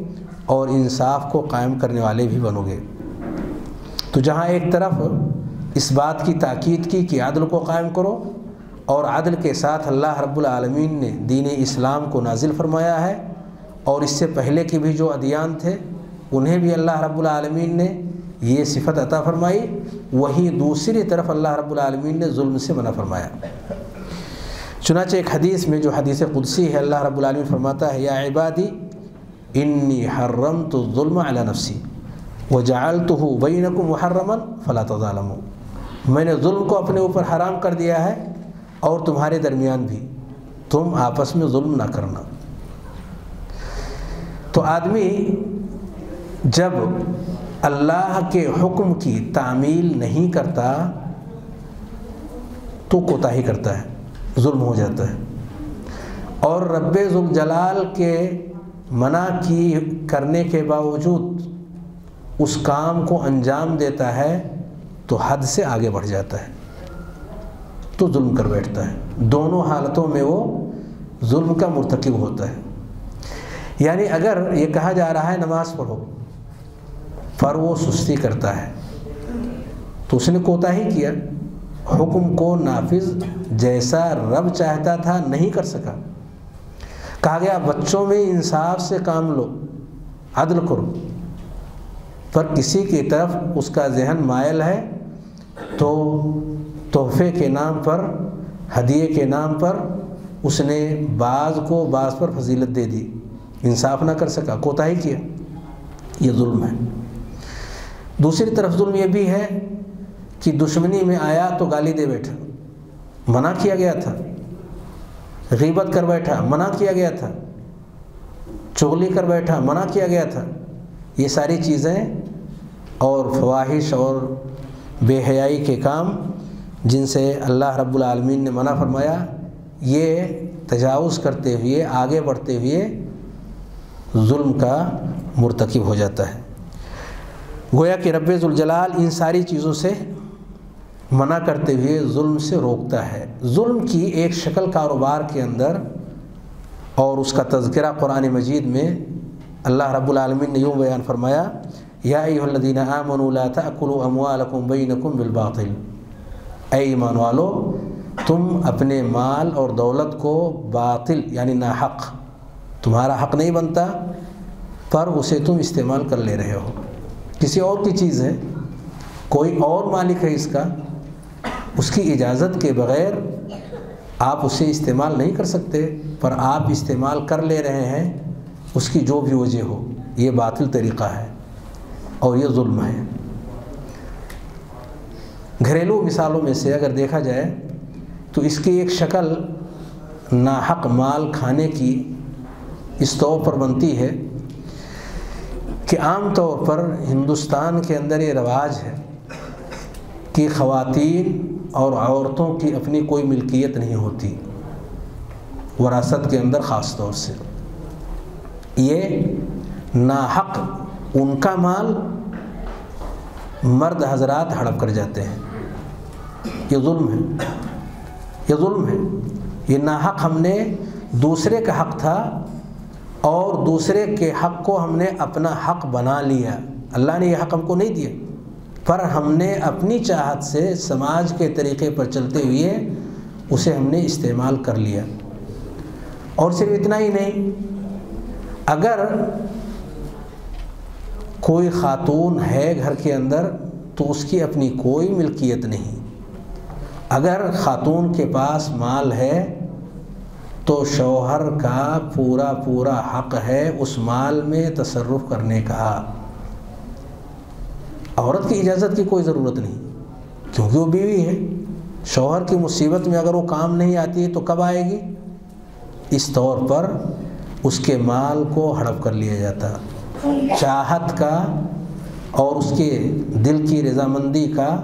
اور انصاف کو قائم کرنے والے بھی بنو گے۔ تو جہاں ایک طرف اس بات کی تاکید کی کہ عدل کو قائم کرو اور عدل کے ساتھ اللہ رب العالمین نے دین اسلام کو نازل فرمایا ہے اور اس سے پہلے کے بھی جو ادیان تھے، انہیں بھی اللہ رب العالمین نے یہ صفت عطا فرمائی۔ وہی دوسری طرف اللہ رب العالمین نے ظلم سے منع فرمایا۔ چنانچہ ایک حدیث میں جو حدیث قدسی ہے، اللہ رب العالمین فرماتا ہے، یا عبادی، انی حرمت الظلم علی نفسی، وجعلته بینکم محرما فلا تظالموا میں نے ظلم کو اپنے اوپر حرام کر دیا ہے۔ اور تمہارے درمیان بھی تم آپس میں ظلم نہ کرنا۔ تو آدمی جب اللہ کے حکم کی تعمیل نہیں کرتا، تو کوتاہی کرتا ہے، ظلم ہو جاتا ہے۔ اور رب ذوالجلال کے منع کی کرنے کے باوجود اس کام کو انجام دیتا ہے، تو حد سے آگے بڑھ جاتا ہے۔ تو ظلم کر بیٹھتا ہے۔ دونوں حالتوں میں وہ ظلم کا مرتکب ہوتا ہے۔ یعنی اگر یہ کہا جا رہا ہے نماز پڑھو، پر وہ سستی کرتا ہے۔ تو اس نے کوتا ہی کیا۔ حکم کو نافذ جیسا رب چاہتا تھا نہیں کر سکا۔ کہا گیا، بچوں میں انصاف سے کام لو، عدل کرو۔ پر کسی کی طرف اس کا ذہن مائل ہے تو تحفے کے نام پر، ہدیے کے نام پر اس نے بعض کو بعض پر فضیلت دے دی۔ انصاف نہ کر سکا، کوتا ہی کیا۔ یہ ظلم ہے۔ دوسری طرف ظلم یہ بھی ہے کہ دشمنی میں آیا تو گالی دے بیٹھا۔ منع کیا گیا تھا۔ غیبت کر بیٹھا، منع کیا گیا تھا۔ چغلی کر بیٹھا، منع کیا گیا تھا۔ یہ ساری چیزیں اور فواہش اور بے حیائی کے کام جن سے اللہ رب العالمین نے منع فرمایا، یہ تجاوز کرتے ہوئے، آگے بڑھتے ہوئے ظلم کا مرتکب ہو جاتا ہے۔ گویا کہ رب ذوالجلال ان ساری چیزوں سے منع کرتے ہوئے ظلم سے روکتا ہے۔ ظلم کی ایک شکل کاروبار کے اندر اور اس کا تذکرہ قرآن مجید میں اللہ رب العالمین نے یوں بیان فرمایا، یا ایہا الذین آمنوا لا تأکلوا اموالکم بینکم بالباطل۔ اے ایمان والو، تم اپنے مال اور دولت کو باطل یعنی ناحق، تمہارا حق نہیں بنتا، پر اسے تم استعمال کر لے رہے ہو۔ کسی اور کی چیز ہے، کوئی اور مالک ہے اس کا، اس کی اجازت کے بغیر آپ اسے استعمال نہیں کر سکتے، پر آپ استعمال کر لے رہے ہیں، اس کی جو بھی وجہ ہو، یہ باطل طریقہ ہے اور یہ ظلم ہے۔ گھریلو مثالوں میں سے اگر دیکھا جائے تو اس کی ایک شکل ناحق مال کھانے کی اس طور پر بنتی ہے کہ عام طور پر ہندوستان کے اندر یہ رواج ہے کہ خواتین اور عورتوں کی اپنی کوئی ملکیت نہیں ہوتی، وراثت کے اندر خاص طور سے۔ یہ ناحق ان کا مال مرد حضرات ہڑپ کر جاتے ہیں۔ یہ ظلم ہے۔ یہ ظلم ہے۔ یہ ناحق ہم نے دوسرے کا حق تھا اور دوسرے کے حق کو ہم نے اپنا حق بنا لیا۔ اللہ نے یہ حق ہم کو نہیں دیا۔ پر ہم نے اپنی چاہت سے سماج کے طریقے پر چلتے ہوئے اسے ہم نے استعمال کر لیا۔ اور صرف اتنا ہی نہیں، اگر کوئی خاتون ہے گھر کے اندر تو اس کی اپنی کوئی ملکیت نہیں۔ اگر خاتون کے پاس مال ہے تو شوہر کا پورا پورا حق ہے اس مال میں تصرف کرنے کا۔ عورت کی اجازت کی کوئی ضرورت نہیں، کیونکہ وہ بیوی ہے۔ شوہر کی مصیبت میں اگر وہ کام نہیں آتی ہے تو کب آئے گی؟ اس طور پر اس کے مال کو ہڑپ کر لیا جاتا۔ چاہت کا اور اس کے دل کی رضامندی کا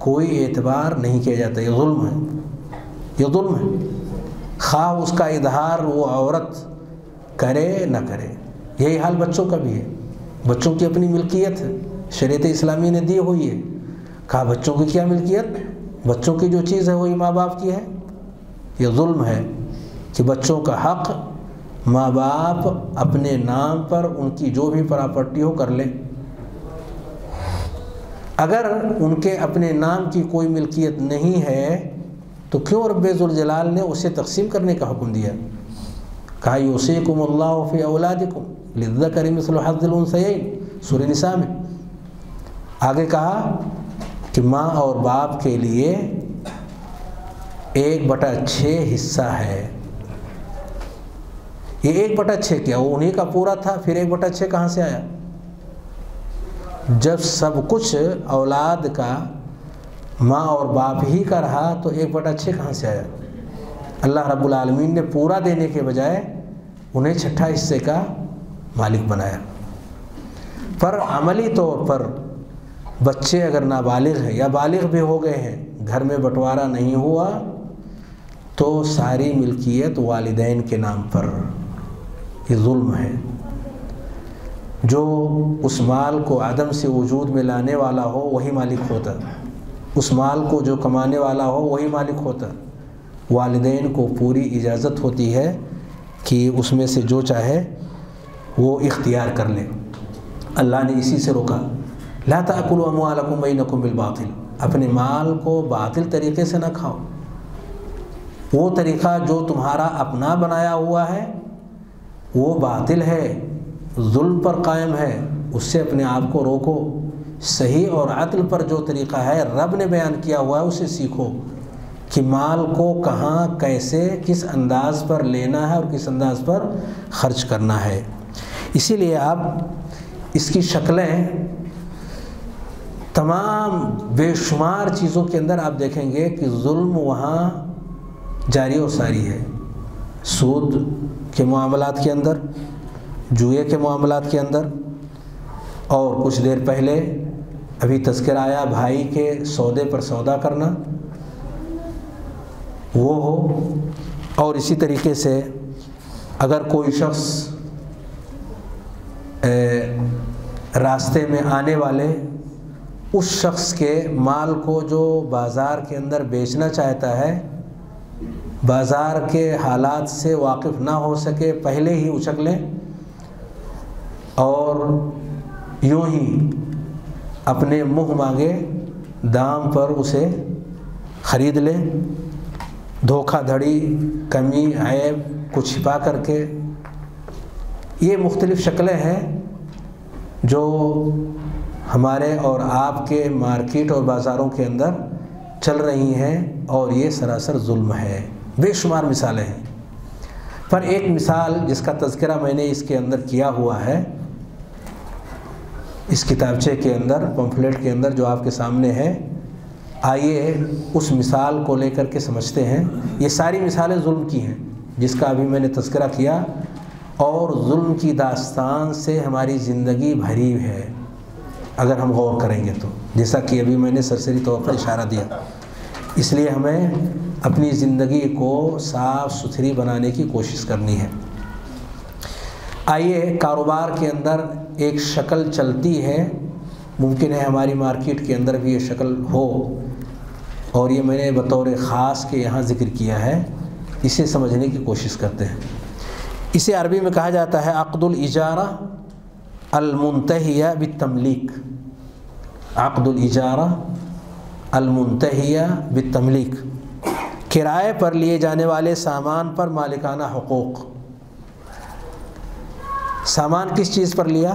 کوئی اعتبار نہیں کیا جاتا، یہ ظلم ہے، یہ ظلم ہے۔ خواہ اس کا اظہار وہ عورت کرے نہ کرے، یہی حال بچوں کا بھی ہے۔ بچوں کی اپنی ملکیت ہے، شریعت اسلامی نے دی ہوئی ہے۔ کہا بچوں کی کیا ملکیت؟ بچوں کی جو چیز ہے وہی ماں باپ کی ہے۔ یہ ظلم ہے کہ بچوں کا حق ماں باپ اپنے نام پر ان کی جو بھی پراپرٹی ہو کر لیں۔ اگر ان کے اپنے نام کی کوئی ملکیت نہیں ہے، تو کیوں رب ذوالجلال نے اسے تقسیم کرنے کا حکم دیا؟ کہا یوسیکم اللہ فی اولادکم للذکر مثل حظ الانثیین، سورہ نساء میں۔ آگے کہا کہ ماں اور باپ کے لیے ایک بٹا چھ حصہ ہے۔ یہ ایک بٹا چھ کیا؟ وہ انہیں کا پورا تھا، پھر ایک بٹا چھ کہاں سے آیا؟ جب سب کچھ اولاد کا ماں اور باپ ہی کا رہا تو ایک بٹا چھ کہاں سے آیا؟ اللہ رب العالمین نے پورا دینے کے بجائے انہیں چھٹا حصے کا مالک بنایا۔ پر عملی طور پر بچے اگر نابالغ ہیں یا بالغ بھی ہو گئے ہیں، گھر میں بٹوارا نہیں ہوا تو ساری ملکیت والدین کے نام پر یہ ظلم ہے۔ جو اس مال کو عدم سے وجود میں لانے والا ہو، وہی مالک ہوتا۔ اس مال کو جو کمانے والا ہو، وہی مالک ہوتا۔ والدین کو پوری اجازت ہوتی ہے کہ اس میں سے جو چاہے وہ اختیار کر لے۔ اللہ نے اسی سے روکا۔ لا تاکلوا اموالکم بینکم بالباطل۔ اپنے مال کو باطل طریقے سے نہ کھاؤ۔ وہ طریقہ جو تمہارا اپنا بنایا ہوا ہے، وہ باطل ہے۔ ظلم پر قائم ہے، اس سے اپنے آپ کو روکو۔ صحیح اور عدل پر جو طریقہ ہے، رب نے بیان کیا ہوا ہے، اسے سیکھو کہ مال کو کہاں، کیسے، کس انداز پر لینا ہے اور کس انداز پر خرچ کرنا ہے۔ اسی لیے آپ اس کی شکلیں تمام بے شمار چیزوں کے اندر آپ دیکھیں گے کہ ظلم وہاں جاری و ساری ہے۔ سود کے معاملات کے اندر جوئے کے معاملات کے اندر اور کچھ دیر پہلے ابھی تذکر آیا بھائی کے سودے پر سودا کرنا، وہ ہو۔ اور اسی طریقے سے اگر کوئی شخص راستے میں آنے والے اس شخص کے مال کو جو بازار کے اندر بیچنا چاہتا ہے، بازار کے حالات سے واقف نہ ہو سکے، پہلے ہی اچک لیں اور یوں ہی اپنے منہ مانگے دام پر اسے خرید لیں دھوکہ دھڑی، کمی، عیب کو چھپا کر کے۔ یہ مختلف شکلیں ہیں جو ہمارے اور آپ کے مارکیٹ اور بازاروں کے اندر چل رہی ہیں اور یہ سراسر ظلم ہے۔ بے شمار مثالیں ہیں۔ پر ایک مثال جس کا تذکرہ میں نے اس کے اندر کیا ہوا ہے اس کتابچے کے اندر پمفلیٹ کے اندر جو آپ کے سامنے ہے، آئیے اس مثال کو لے کر کے سمجھتے ہیں۔ یہ ساری مثالیں ظلم کی ہیں، جس کا ابھی میں نے تذکرہ کیا۔ اور ظلم کی داستان سے ہماری زندگی بھری ہے۔ اگر ہم غور کریں گے تو، جیسا کہ ابھی میں نے سرسری طور پر اشارہ دیا۔ اس لیے ہمیں اپنی زندگی کو صاف ستھری بنانے کی کوشش کرنی ہے۔ آئیے کاروبار کے اندر ایک شکل چلتی ہے، ممکن ہے ہماری مارکیٹ کے اندر بھی یہ شکل ہو۔ اور یہ میں نے بطور خاص کے یہاں ذکر کیا ہے۔ اسے سمجھنے کی کوشش کرتے ہیں۔ اسے عربی میں کہا جاتا ہے عقد الاجارہ المنتحیہ بالتملیک۔ عقد الاجارہ المنتحیہ بالتملیک۔ کرائے پر لیے جانے والے سامان پر مالکانہ حقوق۔ سامان کس چیز پر لیا؟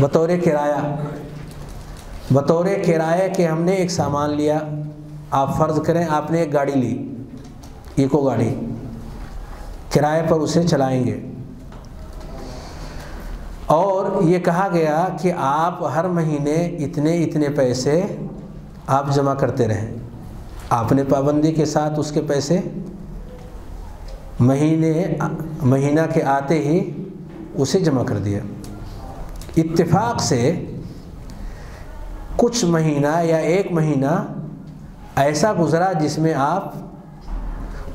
بطور کرایہ۔ بطور کرایہ کہ ہم نے ایک سامان لیا، آپ فرض کریں آپ نے ایک گاڑی لی، ایکو گاڑی۔ کرائے پر اسے چلائیں گے۔ اور یہ کہا گیا کہ آپ ہر مہینے اتنے اتنے پیسے آپ جمع کرتے رہیں۔ آپ نے پابندی کے ساتھ اس کے پیسے مہینے مہینہ کے آتے ہی اسے جمع کر دیا۔ اتفاق سے کچھ مہینہ یا ایک مہینہ ایسا گزرا جس میں آپ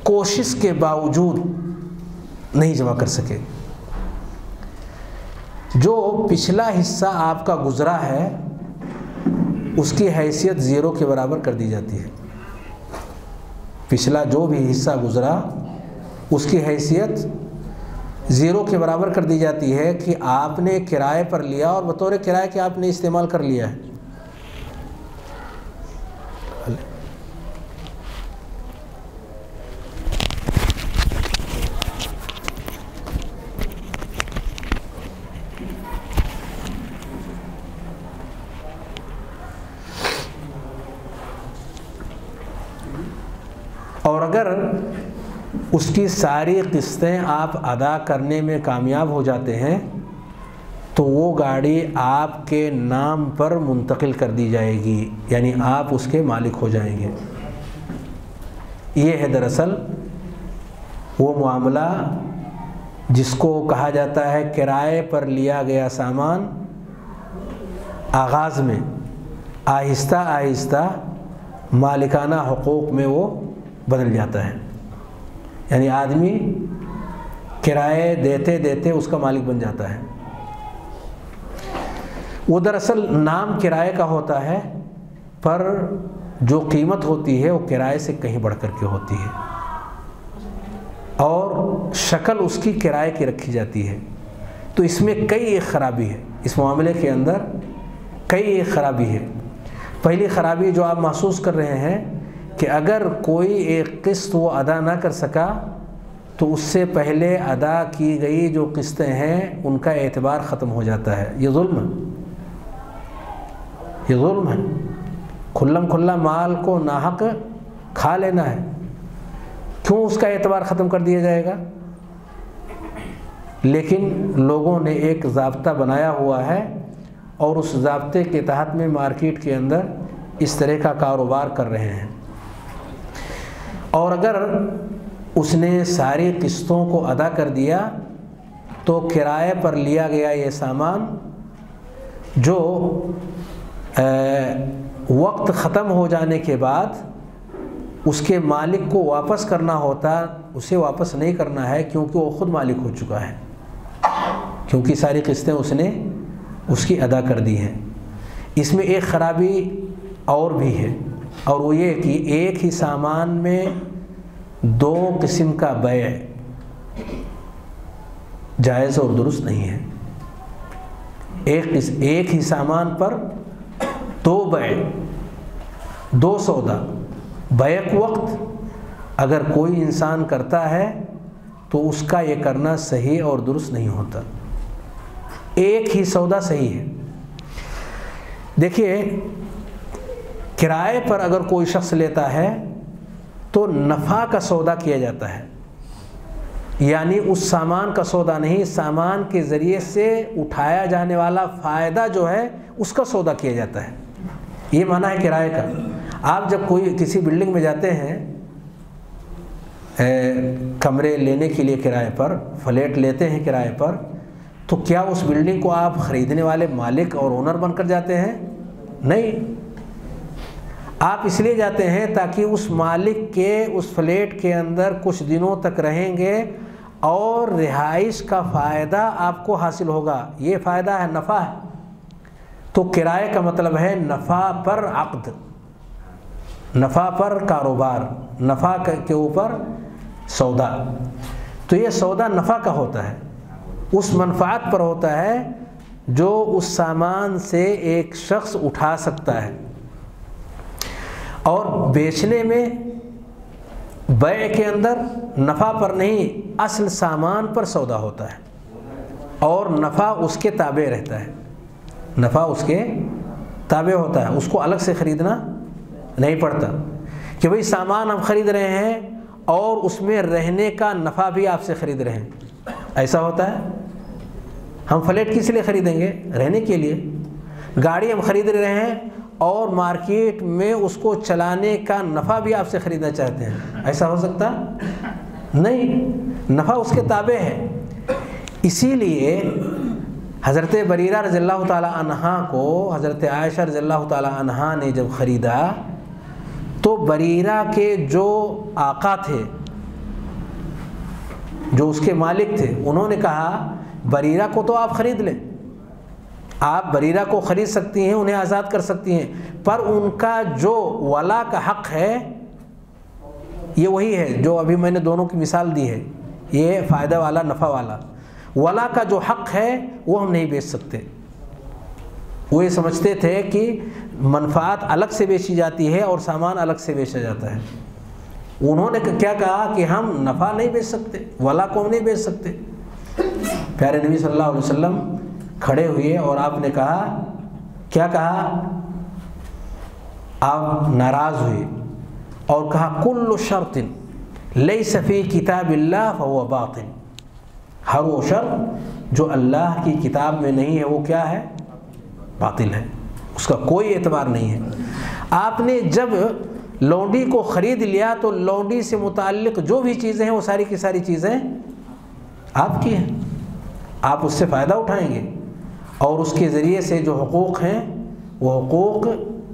کوشش کے باوجود نہیں جمع کر سکے۔ جو پچھلا حصہ آپ کا گزرا ہے، اس کی حیثیت زیرو کے برابر کر دی جاتی ہے۔ پچھلا جو بھی حصہ گزرا اس کی حیثیت زیرو کے برابر کر دی جاتی ہے کہ آپ نے کرائے پر لیا اور بطور کرائے کہ آپ نے استعمال کر لیا ہے اور اگر اس کی ساری قسطیں آپ ادا کرنے میں کامیاب ہو جاتے ہیں، تو وہ گاڑی آپ کے نام پر منتقل کر دی جائے گی یعنی آپ اس کے مالک ہو جائیں گے۔ یہ ہے دراصل وہ معاملہ جس کو کہا جاتا ہے کرائے پر لیا گیا سامان آغاز میں۔ آہستہ آہستہ مالکانہ حقوق میں وہ بدل جاتا ہے۔ یعنی آدمی کرائے دیتے دیتے اس کا مالک بن جاتا ہے۔ وہ دراصل نام کرائے کا ہوتا ہے، پر جو قیمت ہوتی ہے وہ کرائے سے کہیں بڑھ کر کے ہوتی ہے۔ اور شکل اس کی کرائے کی رکھی جاتی ہے۔ تو اس میں کئی ایک خرابی ہے۔ اس معاملے کے اندر کئی ایک خرابی ہے۔ پہلی خرابی جو آپ محسوس کر رہے ہیں کہ اگر کوئی ایک قسط وہ ادا نہ کر سکا، تو اس سے پہلے ادا کی گئی جو قسطیں ہیں، ان کا اعتبار ختم ہو جاتا ہے۔ یہ ظلم ہے۔ یہ ظلم ہے۔ کھلم کھلا مال کو ناحق کھا لینا ہے۔ کیوں اس کا اعتبار ختم کر دیا جائے گا؟ لیکن لوگوں نے ایک ضابطہ بنایا ہوا ہے اور اس ضابطے کے تحت میں مارکیٹ کے اندر اس طرح کا کاروبار کر رہے ہیں۔ اور اگر اس نے ساری قسطوں کو ادا کر دیا تو کرائے پر لیا گیا یہ سامان جو وقت ختم ہو جانے کے بعد اس کے مالک کو واپس کرنا ہوتا، اسے واپس نہیں کرنا ہے کیونکہ وہ خود مالک ہو چکا ہے۔ کیونکہ ساری قسطیں اس نے اس کی ادا کر دی ہیں۔ اس میں ایک خرابی اور بھی ہے۔ اور وہ یہ کہ ایک ہی سامان میں دو قسم کا بیع جائز اور درست نہیں ہے۔ ایک ایک ہی سامان پر دو بیع، دو سودا۔ بیک وقت اگر کوئی انسان کرتا ہے تو اس کا یہ کرنا صحیح اور درست نہیں ہوتا۔ ایک ہی سودا صحیح ہے۔ دیکھیے کرائے پر اگر کوئی شخص لیتا ہے تو نفع کا سودا کیا جاتا ہے۔ یعنی اس سامان کا سودا نہیں، سامان کے ذریعے سے اٹھایا جانے والا فائدہ جو ہے، اس کا سودا کیا جاتا ہے۔ یہ معنی ہے کرائے کا۔ آپ جب کوئی کسی بلڈنگ میں جاتے ہیں کمرے لینے کے لیے کرائے پر، فلیٹ لیتے ہیں کرائے پر، تو کیا اس بلڈنگ کو آپ خریدنے والے مالک اور اونر بن کر جاتے ہیں؟ نہیں۔ آپ اس لیے جاتے ہیں تاکہ اس مالک کے اس فلیٹ کے اندر کچھ دنوں تک رہیں گے اور رہائش کا فائدہ آپ کو حاصل ہوگا۔ یہ فائدہ ہے نفع۔ ہے تو کرائے کا مطلب ہے نفع پر عقد۔ نفع پر کاروبار۔ نفع کے اوپر سودا۔ تو یہ سودا نفع کا ہوتا ہے۔ اس منفعت پر ہوتا ہے جو اس سامان سے ایک شخص اٹھا سکتا ہے۔ اور بیچنے میں بیع کے اندر نفع پر نہیں، اصل سامان پر سودا ہوتا ہے۔ اور نفع اس کے تابع رہتا ہے۔ نفع اس کے تابع ہوتا ہے۔ اس کو الگ سے خریدنا نہیں پڑتا۔ کہ بھئی سامان ہم خرید رہے ہیں اور اس میں رہنے کا نفع بھی آپ سے خرید رہے ہیں۔ ایسا ہوتا ہے۔ ہم فلیٹ کس لیے خریدیں گے؟ رہنے کے لیے۔ گاڑی ہم خرید رہے ہیں اور مارکیٹ میں اس کو چلانے کا نفع بھی آپ سے خریدنا چاہتے ہیں۔ ایسا ہو سکتا؟ نہیں، نفع اس کے تابع ہے۔ اسی لیے حضرت بریرہ رضی اللہ تعالیٰ عنہ کو، حضرت عائشہ رضی اللہ تعالیٰ عنہ نے جب خریدا، تو بریرہ کے جو آقا تھے، جو اس کے مالک تھے، انہوں نے کہا، بریرہ کو تو آپ خرید لیں۔ آپ بریرہ کو خرید سکتی ہیں، انہیں آزاد کر سکتی ہیں، پر ان کا جو ولا کا حق ہے، یہ وہی ہے جو ابھی میں نے دونوں کی مثال دی ہے۔ یہ فائدہ والا، نفع والا۔ ولا کا جو حق ہے، وہ ہم نہیں بیچ سکتے۔ وہ یہ سمجھتے تھے کہ منفعت الگ سے بیچی جاتی ہے اور سامان الگ سے بیچا جاتا ہے۔ انہوں نے کیا کہا کہ ہم نفع نہیں بیچ سکتے، ولا کو ہم نہیں بیچ سکتے۔ پیارے نبی صلی اللہ علیہ وسلم کھڑے ہوئے اور آپ نے کہا، کیا کہا؟ آپ ناراض ہوئے اور کہا، کل شرط لئی صفی کتاب اللہ فهو باطل ہر وہ شرط جو اللہ کی کتاب میں نہیں ہے، وہ کیا ہے؟ باطل ہے۔ اس کا کوئی اعتبار نہیں ہے۔ آپ نے جب لونڈی کو خرید لیا تو لونڈی سے متعلق جو بھی چیزیں ہیں، وہ ساری کی ساری چیزیں آپ کی ہیں۔ آپ اس سے فائدہ اٹھائیں گے۔ اور اس کے ذریعے سے جو حقوق ہیں، وہ حقوق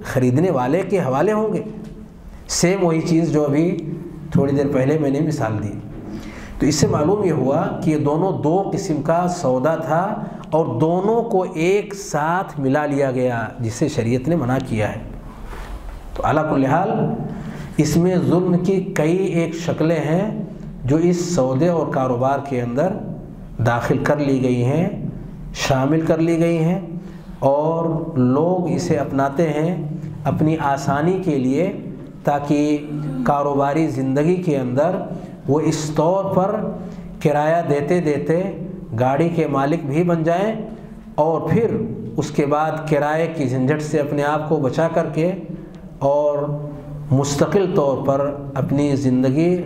خریدنے والے کے حوالے ہوں گے۔ سیم وہی چیز جو ابھی تھوڑی دیر پہلے میں نے مثال دی۔ تو اس سے معلوم یہ ہوا کہ یہ دونوں دو قسم کا سودا تھا اور دونوں کو ایک ساتھ ملا لیا گیا، جسے شریعت نے منع کیا ہے۔ تو اعلیٰ کل حال، اس میں ظلم کی کئی ایک شکلیں ہیں جو اس سودے اور کاروبار کے اندر داخل کر لی گئی ہیں۔ شامل کر لی گئی ہیں اور لوگ اسے اپناتے ہیں اپنی آسانی کے لیے تاکہ کاروباری زندگی کے اندر وہ اس طور پر کرایہ دیتے دیتے گاڑی کے مالک بھی بن جائیں اور پھر اس کے بعد کرائے کی جھنجھٹ سے اپنے آپ کو بچا کر کے اور مستقل طور پر اپنی زندگی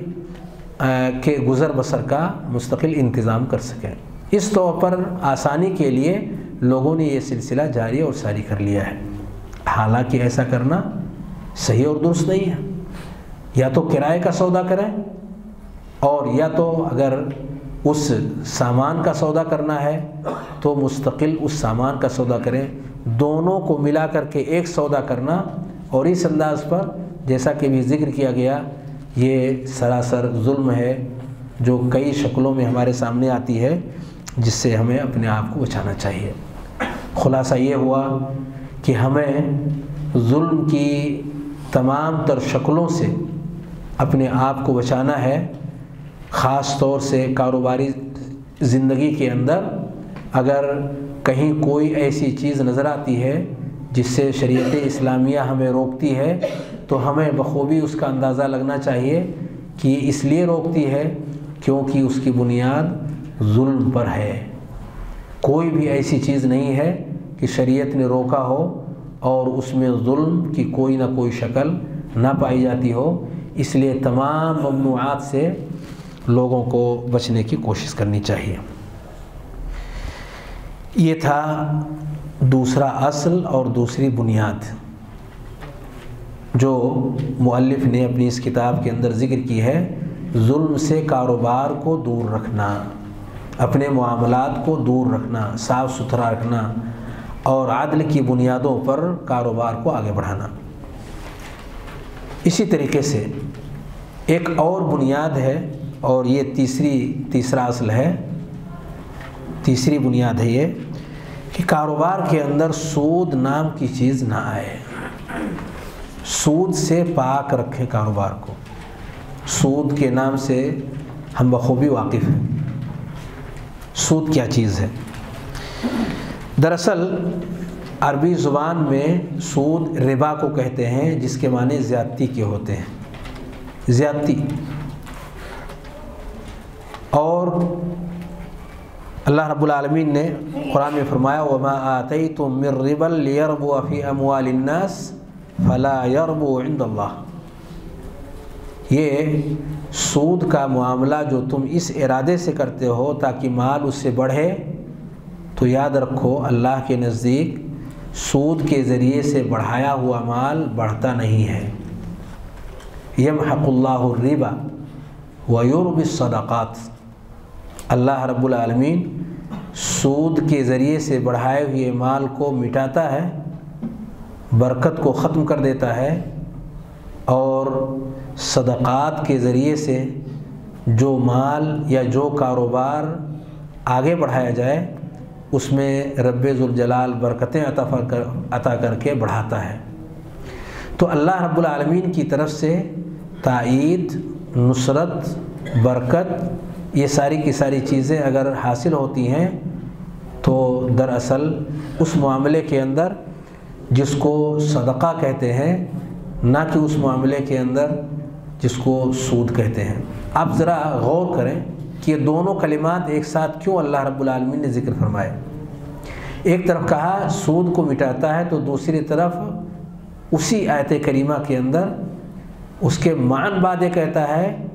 کے گزر بسر کا مستقل انتظام کر سکیں۔ اس طور پر آسانی کے لیے لوگوں نے یہ سلسلہ جاری اور ساری کر لیا ہے۔ حالانکہ ایسا کرنا صحیح اور درست نہیں ہے۔ یا تو کرائے کا سودا کریں اور یا تو اگر اس سامان کا سودا کرنا ہے تو مستقل اس سامان کا سودا کریں۔ دونوں کو ملا کر کے ایک سودا کرنا اور اس انداز پر جیسا کہ بھی ذکر کیا گیا، یہ سراسر ظلم ہے جو کئی شکلوں میں ہمارے سامنے آتی ہے۔ جس سے ہمیں اپنے آپ کو بچانا چاہیے۔ خلاصہ یہ ہوا کہ ہمیں ظلم کی تمام تر شکلوں سے اپنے آپ کو بچانا ہے، خاص طور سے کاروباری زندگی کے اندر۔ اگر کہیں کوئی ایسی چیز نظر آتی ہے جس سے شریعت اسلامیہ ہمیں روکتی ہے، تو ہمیں بخوبی اس کا اندازہ لگنا چاہیے کہ اس لیے روکتی ہے کیونکہ اس کی بنیاد ظلم پر ہے۔ کوئی بھی ایسی چیز نہیں ہے کہ شریعت نے روکا ہو اور اس میں ظلم کی کوئی نہ کوئی شکل نہ پائی جاتی ہو۔ اس لیے تمام ممنوعات سے لوگوں کو بچنے کی کوشش کرنی چاہیے۔ یہ تھا دوسرا اصل اور دوسری بنیاد جو مؤلف نے اپنی اس کتاب کے اندر ذکر کی ہے۔ ظلم سے کاروبار کو دور رکھنا۔ اپنے معاملات کو دور رکھنا، صاف ستھرا رکھنا اور عدل کی بنیادوں پر کاروبار کو آگے بڑھانا۔ اسی طریقے سے ایک اور بنیاد ہے اور یہ تیسری، تیسرا اصل ہے۔ تیسری بنیاد ہے یہ کہ کاروبار کے اندر سود نام کی چیز نہ آئے۔ سود سے پاک رکھیں کاروبار کو۔ سود کے نام سے ہم بخوبی واقف ہیں۔ سود کیا چیز ہے۔ دراصل عربی زبان میں سود ربا کو کہتے ہیں، جس کے معنی زیادتی کے ہوتے ہیں۔ زیادتی۔ اور اللہ رب العالمین نے قرآن میں فرمایا، وما آتیتم من ربا لیربو فی اموال الناس فلا یربو عند اللہ یہ سود کا معاملہ جو تم اس ارادے سے کرتے ہو تاکہ مال اس سے بڑھے، تو یاد رکھو اللہ کے نزدیک سود کے ذریعے سے بڑھایا ہوا مال بڑھتا نہیں ہے۔ یمحق اللہ الربا ویرب الصدقات۔ اللہ رب العالمین سود کے ذریعے سے بڑھائے ہوئے مال کو مٹاتا ہے، برکت کو ختم کر دیتا ہے اور صدقات کے ذریعے سے جو مال یا جو کاروبار آگے بڑھایا جائے، اس میں رب ذوالجلال برکتیں عطا کر عطا کر کے بڑھاتا ہے۔ تو اللہ رب العالمین کی طرف سے تائید، نصرت، برکت، یہ ساری کی ساری چیزیں اگر حاصل ہوتی ہیں، تو دراصل اس معاملے کے اندر جس کو صدقہ کہتے ہیں، نہ کہ اس معاملے کے اندر جس کو سود کہتے ہیں۔ آپ ذرا غور کریں کہ یہ دونوں کلمات ایک ساتھ کیوں اللہ رب العالمین نے ذکر فرمائے۔ ایک طرف کہا سود کو مٹاتا ہے تو دوسری طرف اسی آیت کریمہ کے اندر اس کے مان بعد یہ کہتا ہے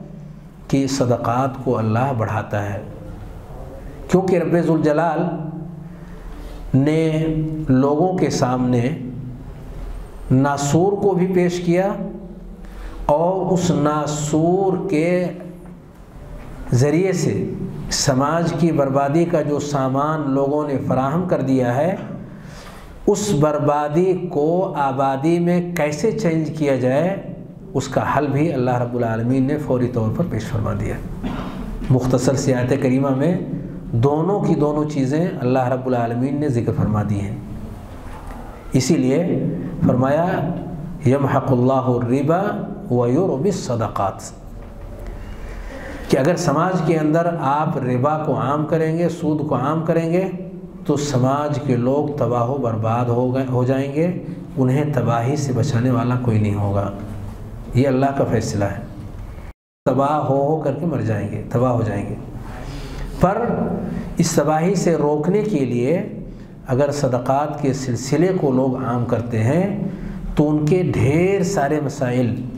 کہ صدقات کو اللہ بڑھاتا ہے۔ کیونکہ رب ذوالجلال نے لوگوں کے سامنے ناسور کو بھی پیش کیا اور اس ناسور کے ذریعے سے سماج کی بربادی کا جو سامان لوگوں نے فراہم کر دیا ہے، اس بربادی کو آبادی میں کیسے چینج کیا جائے، اس کا حل بھی اللہ رب العالمین نے فوری طور پر پیش فرما دیا۔ مختصر سیاحت کریمہ میں دونوں کی دونوں چیزیں اللہ رب العالمین نے ذکر فرما دی ہیں۔ اسی لیے فرمایا، یمحق اللہ الربا ویورب الصدقات کہ اگر سماج کے اندر آپ ربا کو عام کریں گے، سود کو عام کریں گے، تو سماج کے لوگ تباہ و برباد ہو گئے، ہو جائیں گے، انہیں تباہی سے بچانے والا کوئی نہیں ہوگا۔ یہ اللہ کا فیصلہ ہے۔ تباہ ہو ہو کر کے مر جائیں گے، تباہ ہو جائیں گے۔ پر اس تباہی سے روکنے کے لیے اگر صدقات کے سلسلے کو لوگ عام کرتے ہیں، تو ان کے ڈھیر سارے مسائل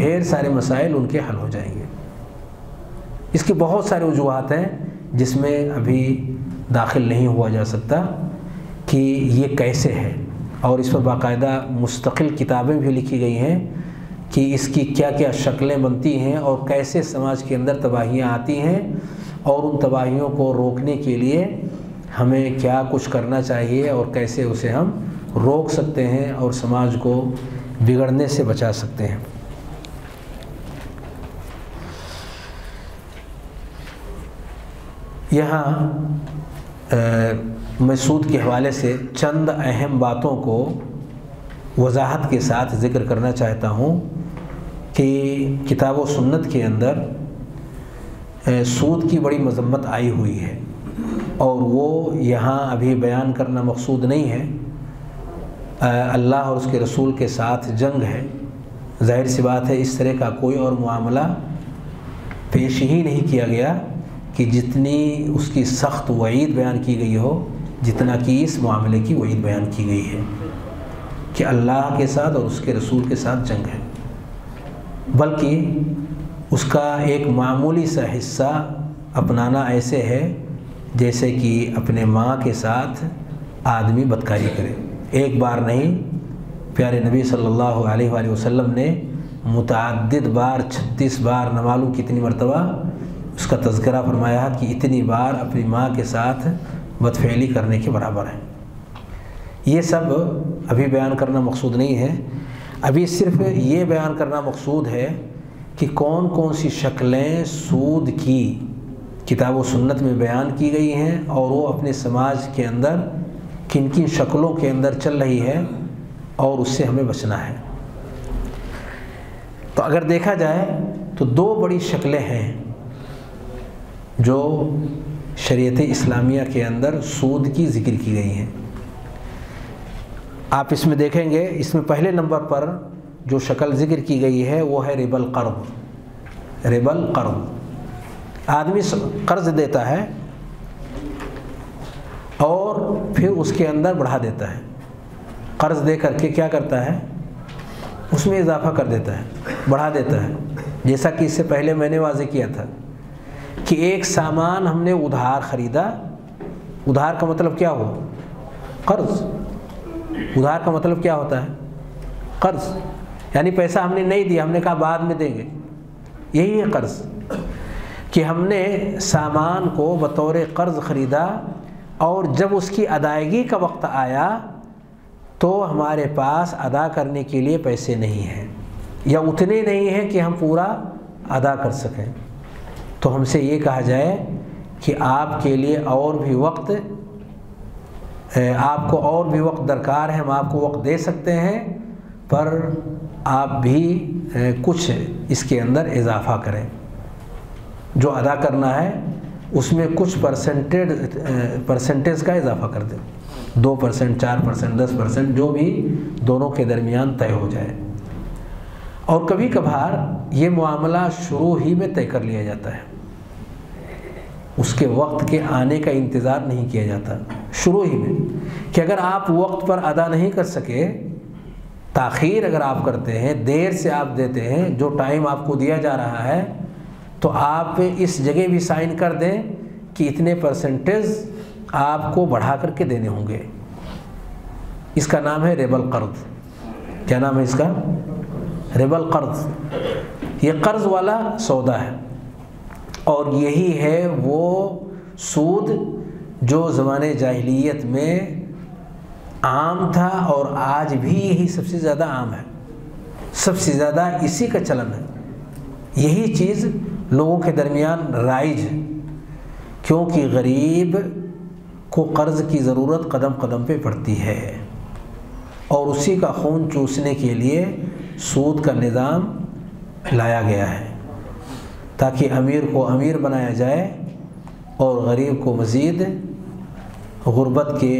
ڈھیر سارے مسائل ان کے حل ہو جائیں گے۔ اس کی بہت سارے وجوہات ہیں جس میں ابھی داخل نہیں ہوا جا سکتا کہ یہ کیسے ہے اور اس پر باقاعدہ مستقل کتابیں بھی لکھی گئی ہیں کہ اس کی کیا کیا شکلیں بنتی ہیں اور کیسے سماج کے اندر تباہیاں آتی ہیں اور ان تباہیوں کو روکنے کے لیے ہمیں کیا کچھ کرنا چاہیے اور کیسے اسے ہم روک سکتے ہیں اور سماج کو بگڑنے سے بچا سکتے ہیں۔ یہاں میں سود کے حوالے سے چند اہم باتوں کو وضاحت کے ساتھ ذکر کرنا چاہتا ہوں کہ کتاب و سنت کے اندر سود کی بڑی مذمت آئی ہوئی ہے اور وہ یہاں ابھی بیان کرنا مقصود نہیں ہے۔ اللہ اور اس کے رسول کے ساتھ جنگ ہے۔ ظاہر سی بات ہے، اس طرح کا کوئی اور معاملہ پیش ہی نہیں کیا گیا۔ کہ جتنی اس کی سخت وعید بیان کی گئی ہو، جتنا کہ اس معاملے کی وعید بیان کی گئی ہے کہ اللہ کے ساتھ اور اس کے رسول کے ساتھ جنگ ہے۔ بلکہ اس کا ایک معمولی سا حصہ اپنانا ایسے ہے جیسے کہ اپنے ماں کے ساتھ آدمی بدکاری کرے۔ ایک بار نہیں، پیارے نبی صلی اللہ علیہ وآلہ وسلم نے متعدد بار، چھتیس بار نہ معلوم کتنی مرتبہ اس کا تذکرہ فرمایا کہ اتنی بار اپنی ماں کے ساتھ بدفعلی کرنے کے برابر ہے یہ سب ابھی بیان کرنا مقصود نہیں ہے۔ ابھی صرف یہ بیان کرنا مقصود ہے کہ کون کون سی شکلیں سود کی کتاب و سنت میں بیان کی گئی ہیں اور وہ اپنے سماج کے اندر کن کن شکلوں کے اندر چل رہی ہے اور اس سے ہمیں بچنا ہے۔ تو اگر دیکھا جائے تو دو بڑی شکلیں ہیں۔ جو شریعت اسلامیہ کے اندر سود کی ذکر کی گئی ہیں۔ آپ اس میں دیکھیں گے، اس میں پہلے نمبر پر جو شکل ذکر کی گئی ہے، وہ ہے ریبل قرض۔ ریبل قرض۔ آدمی قرض دیتا ہے اور پھر اس کے اندر بڑھا دیتا ہے۔ قرض دے کر کے کیا کرتا ہے؟ اس میں اضافہ کر دیتا ہے، بڑھا دیتا ہے۔ جیسا کہ اس سے پہلے میں نے واضح کیا تھا۔ کہ ایک سامان ہم نے ادھار خریدا، ادھار کا مطلب کیا ہو؟ قرض۔ ادھار کا مطلب کیا ہوتا ہے؟ قرض۔ یعنی پیسہ ہم نے نہیں دیا، ہم نے کہا بعد میں دیں گے۔ یہی ہے قرض۔ کہ ہم نے سامان کو بطور قرض خریدا اور جب اس کی ادائیگی کا وقت آیا تو ہمارے پاس ادا کرنے کے لیے پیسے نہیں ہیں، یا اتنے نہیں ہیں کہ ہم پورا ادا کر سکیں۔ تو ہم سے یہ کہا جائے کہ آپ کے لیے اور بھی وقت آپ کو اور بھی وقت درکار ہے، ہم آپ کو وقت دے سکتے ہیں، پر آپ بھی کچھ اس کے اندر اضافہ کریں۔ جو ادا کرنا ہے، اس میں کچھ پرسنٹیج پرسنٹیج کا اضافہ کر دیں۔ دو پرسنٹ چار پرسنٹ دس پرسنٹ جو بھی دونوں کے درمیان طے ہو جائے۔ اور کبھی کبھار یہ معاملہ شروع ہی میں طے کر لیا جاتا ہے۔ اس کے وقت کے آنے کا انتظار نہیں کیا جاتا۔ شروع ہی میں کہ اگر آپ وقت پر ادا نہیں کر سکے، تاخیر اگر آپ کرتے ہیں، دیر سے آپ دیتے ہیں، جو ٹائم آپ کو دیا جا رہا ہے، تو آپ اس جگہ بھی سائن کر دیں کہ اتنے پرسنٹیج آپ کو بڑھا کر کے دینے ہوں گے۔ اس کا نام ہے ریبل قرض۔ کیا نام ہے اس کا؟ ریبل قرض۔ یہ قرض والا سودا ہے۔ اور یہی ہے وہ سود جو زمانے جاہلیت میں عام تھا اور آج بھی یہی سب سے زیادہ عام ہے۔ سب سے زیادہ اسی کا چلن ہے۔ یہی چیز لوگوں کے درمیان رائج ہے۔ کیونکہ غریب کو قرض کی ضرورت قدم قدم پہ پڑتی ہے۔ اور اسی کا خون چوسنے کے لیے سود کا نظام لایا گیا ہے۔ تاکہ امیر کو امیر بنایا جائے اور غریب کو مزید غربت کے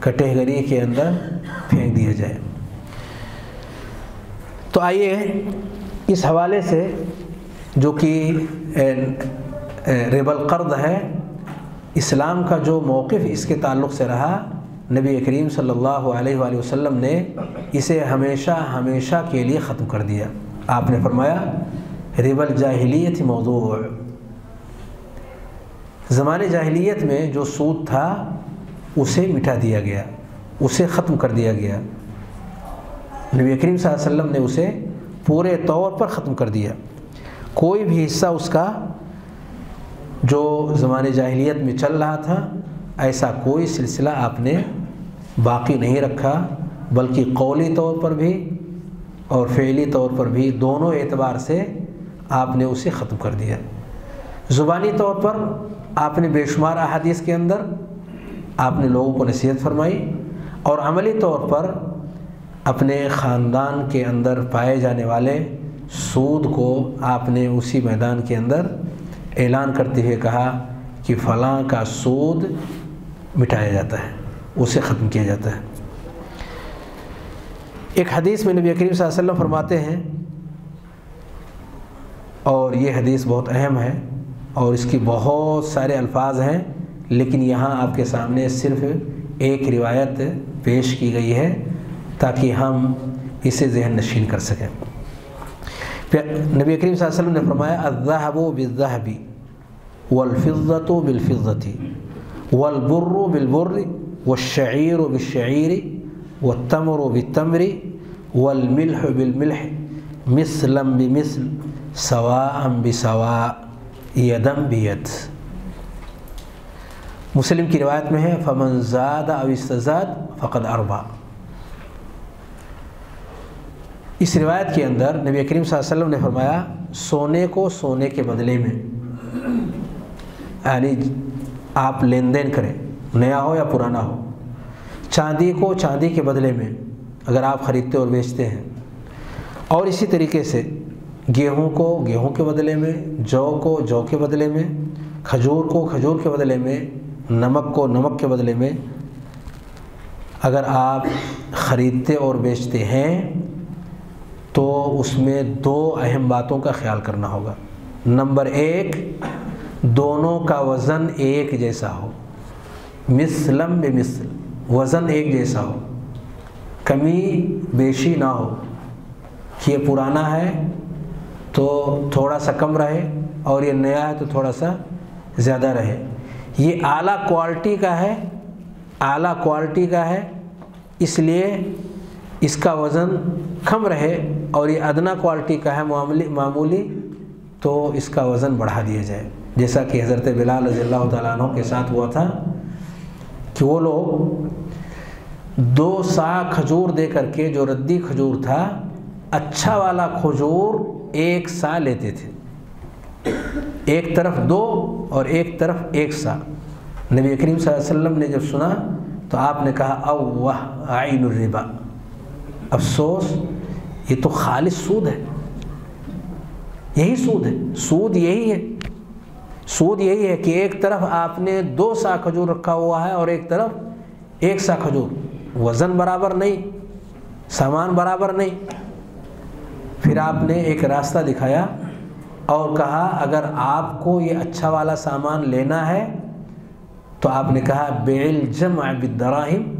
کٹہگری کے اندر پھینک دیا جائے۔ تو آئیے اس حوالے سے جو کہ ریبل قرض ہے، اسلام کا جو موقف اس کے تعلق سے رہا، نبی کریم صلی اللہ علیہ وآلہ وسلم نے اسے ہمیشہ ہمیشہ کے لیے ختم کر دیا۔ آپ نے فرمایا ریبل جاہلیت موضوع. زمان جاہلیت میں جو سود تھا، اسے مٹا دیا گیا، اسے ختم کر دیا گیا۔ نبی کریم صلی اللہ علیہ وسلم نے اسے پورے طور پر ختم کر دیا۔ کوئی بھی حصہ اس کا جو زمانے جاہلیت میں چل رہا تھا، ایسا کوئی سلسلہ آپ نے باقی نہیں رکھا، بلکہ قولی طور پر بھی اور فعلی طور پر بھی دونوں اعتبار سے آپ نے اسے ختم کر دیا۔ زبانی طور پر آپ نے بے شمار احادیث کے اندر آپ نے لوگوں کو نصیحت فرمائی اور عملی طور پر اپنے خاندان کے اندر پائے جانے والے سود کو آپ نے اسی میدان کے اندر اعلان کرتے ہوئے کہا کہ فلاں کا سود مٹایا جاتا ہے، اسے ختم کیا جاتا ہے۔ ایک حدیث میں نبی کریم صلی اللہ علیہ وسلم فرماتے ہیں اور یہ حدیث بہت اہم ہے اور اس کی بہت سارے الفاظ ہیں، لیکن یہاں آپ کے سامنے صرف ایک روایت پیش کی گئی ہے تاکہ ہم اسے ذہن نشین کر سکیں۔ نبی کریم صلی اللہ علیہ وسلم نے فرمایا، الذهب بالذهب والفضة بالفضة والبر بالبر والشعير بالشعير والتمر بالتمر والملح بالملح مثلا بمثل سواء بسواء، یدم بید مسلم کی روایت میں ہے، فمن زاد او استزاد فقد اربا اس روایت کے اندر نبی کریم صلی اللہ علیہ وسلم نے فرمایا، سونے کو سونے کے بدلے میں یعنی آپ لین دین کریں، نیا ہو یا پرانا ہو، چاندی کو چاندی کے بدلے میں اگر آپ خریدتے اور بیچتے ہیں۔ اور اسی طریقے سے گیہوں کو، گیہوں کے بدلے میں، جو کو، جو کے بدلے میں، کھجور کو، کھجور کے بدلے میں، نمک کو، نمک کے بدلے میں۔ اگر آپ خریدتے اور بیچتے ہیں تو اس میں دو اہم باتوں کا خیال کرنا ہوگا۔ نمبر ایک، دونوں کا وزن ایک جیسا ہو۔ مثلم بے مثل، وزن ایک جیسا ہو۔ کمی بیشی نہ ہو۔ کہ یہ پرانا ہے تو تھوڑا سا کم رہے اور یہ نیا ہے تو تھوڑا سا زیادہ رہے۔ یہ اعلیٰ کوالٹی کا ہے، اعلیٰ کوالٹی کا ہے، اس لیے اس کا وزن کم رہے اور یہ ادنا کوالٹی کا ہے معاملی، معمولی تو اس کا وزن بڑھا دیا جائے۔ جیسا کہ حضرت بلال رضی اللہ تعالیٰ عنہ کے ساتھ ہوا تھا کہ وہ لوگ دو سا کھجور دے کر کے، جو ردی کھجور تھا اچھا والا کھجور ایک سا لیتے تھے۔ ایک طرف دو اور ایک طرف ایک سا۔ نبی کریم صلی اللہ علیہ وسلم نے جب سنا تو آپ نے کہا او وہ عین الربا۔ افسوس، یہ تو خالص سود ہے۔ یہی سود ہے۔ سود یہی ہے۔ سود یہی ہے کہ ایک طرف آپ نے دو سا کھجور رکھا ہوا ہے اور ایک طرف ایک سا کھجور۔ وزن برابر نہیں، سامان برابر نہیں۔ پھر آپ نے ایک راستہ دکھایا اور کہا، اگر آپ کو یہ اچھا والا سامان لینا ہے، تو آپ نے کہا بیل جم بالدراہم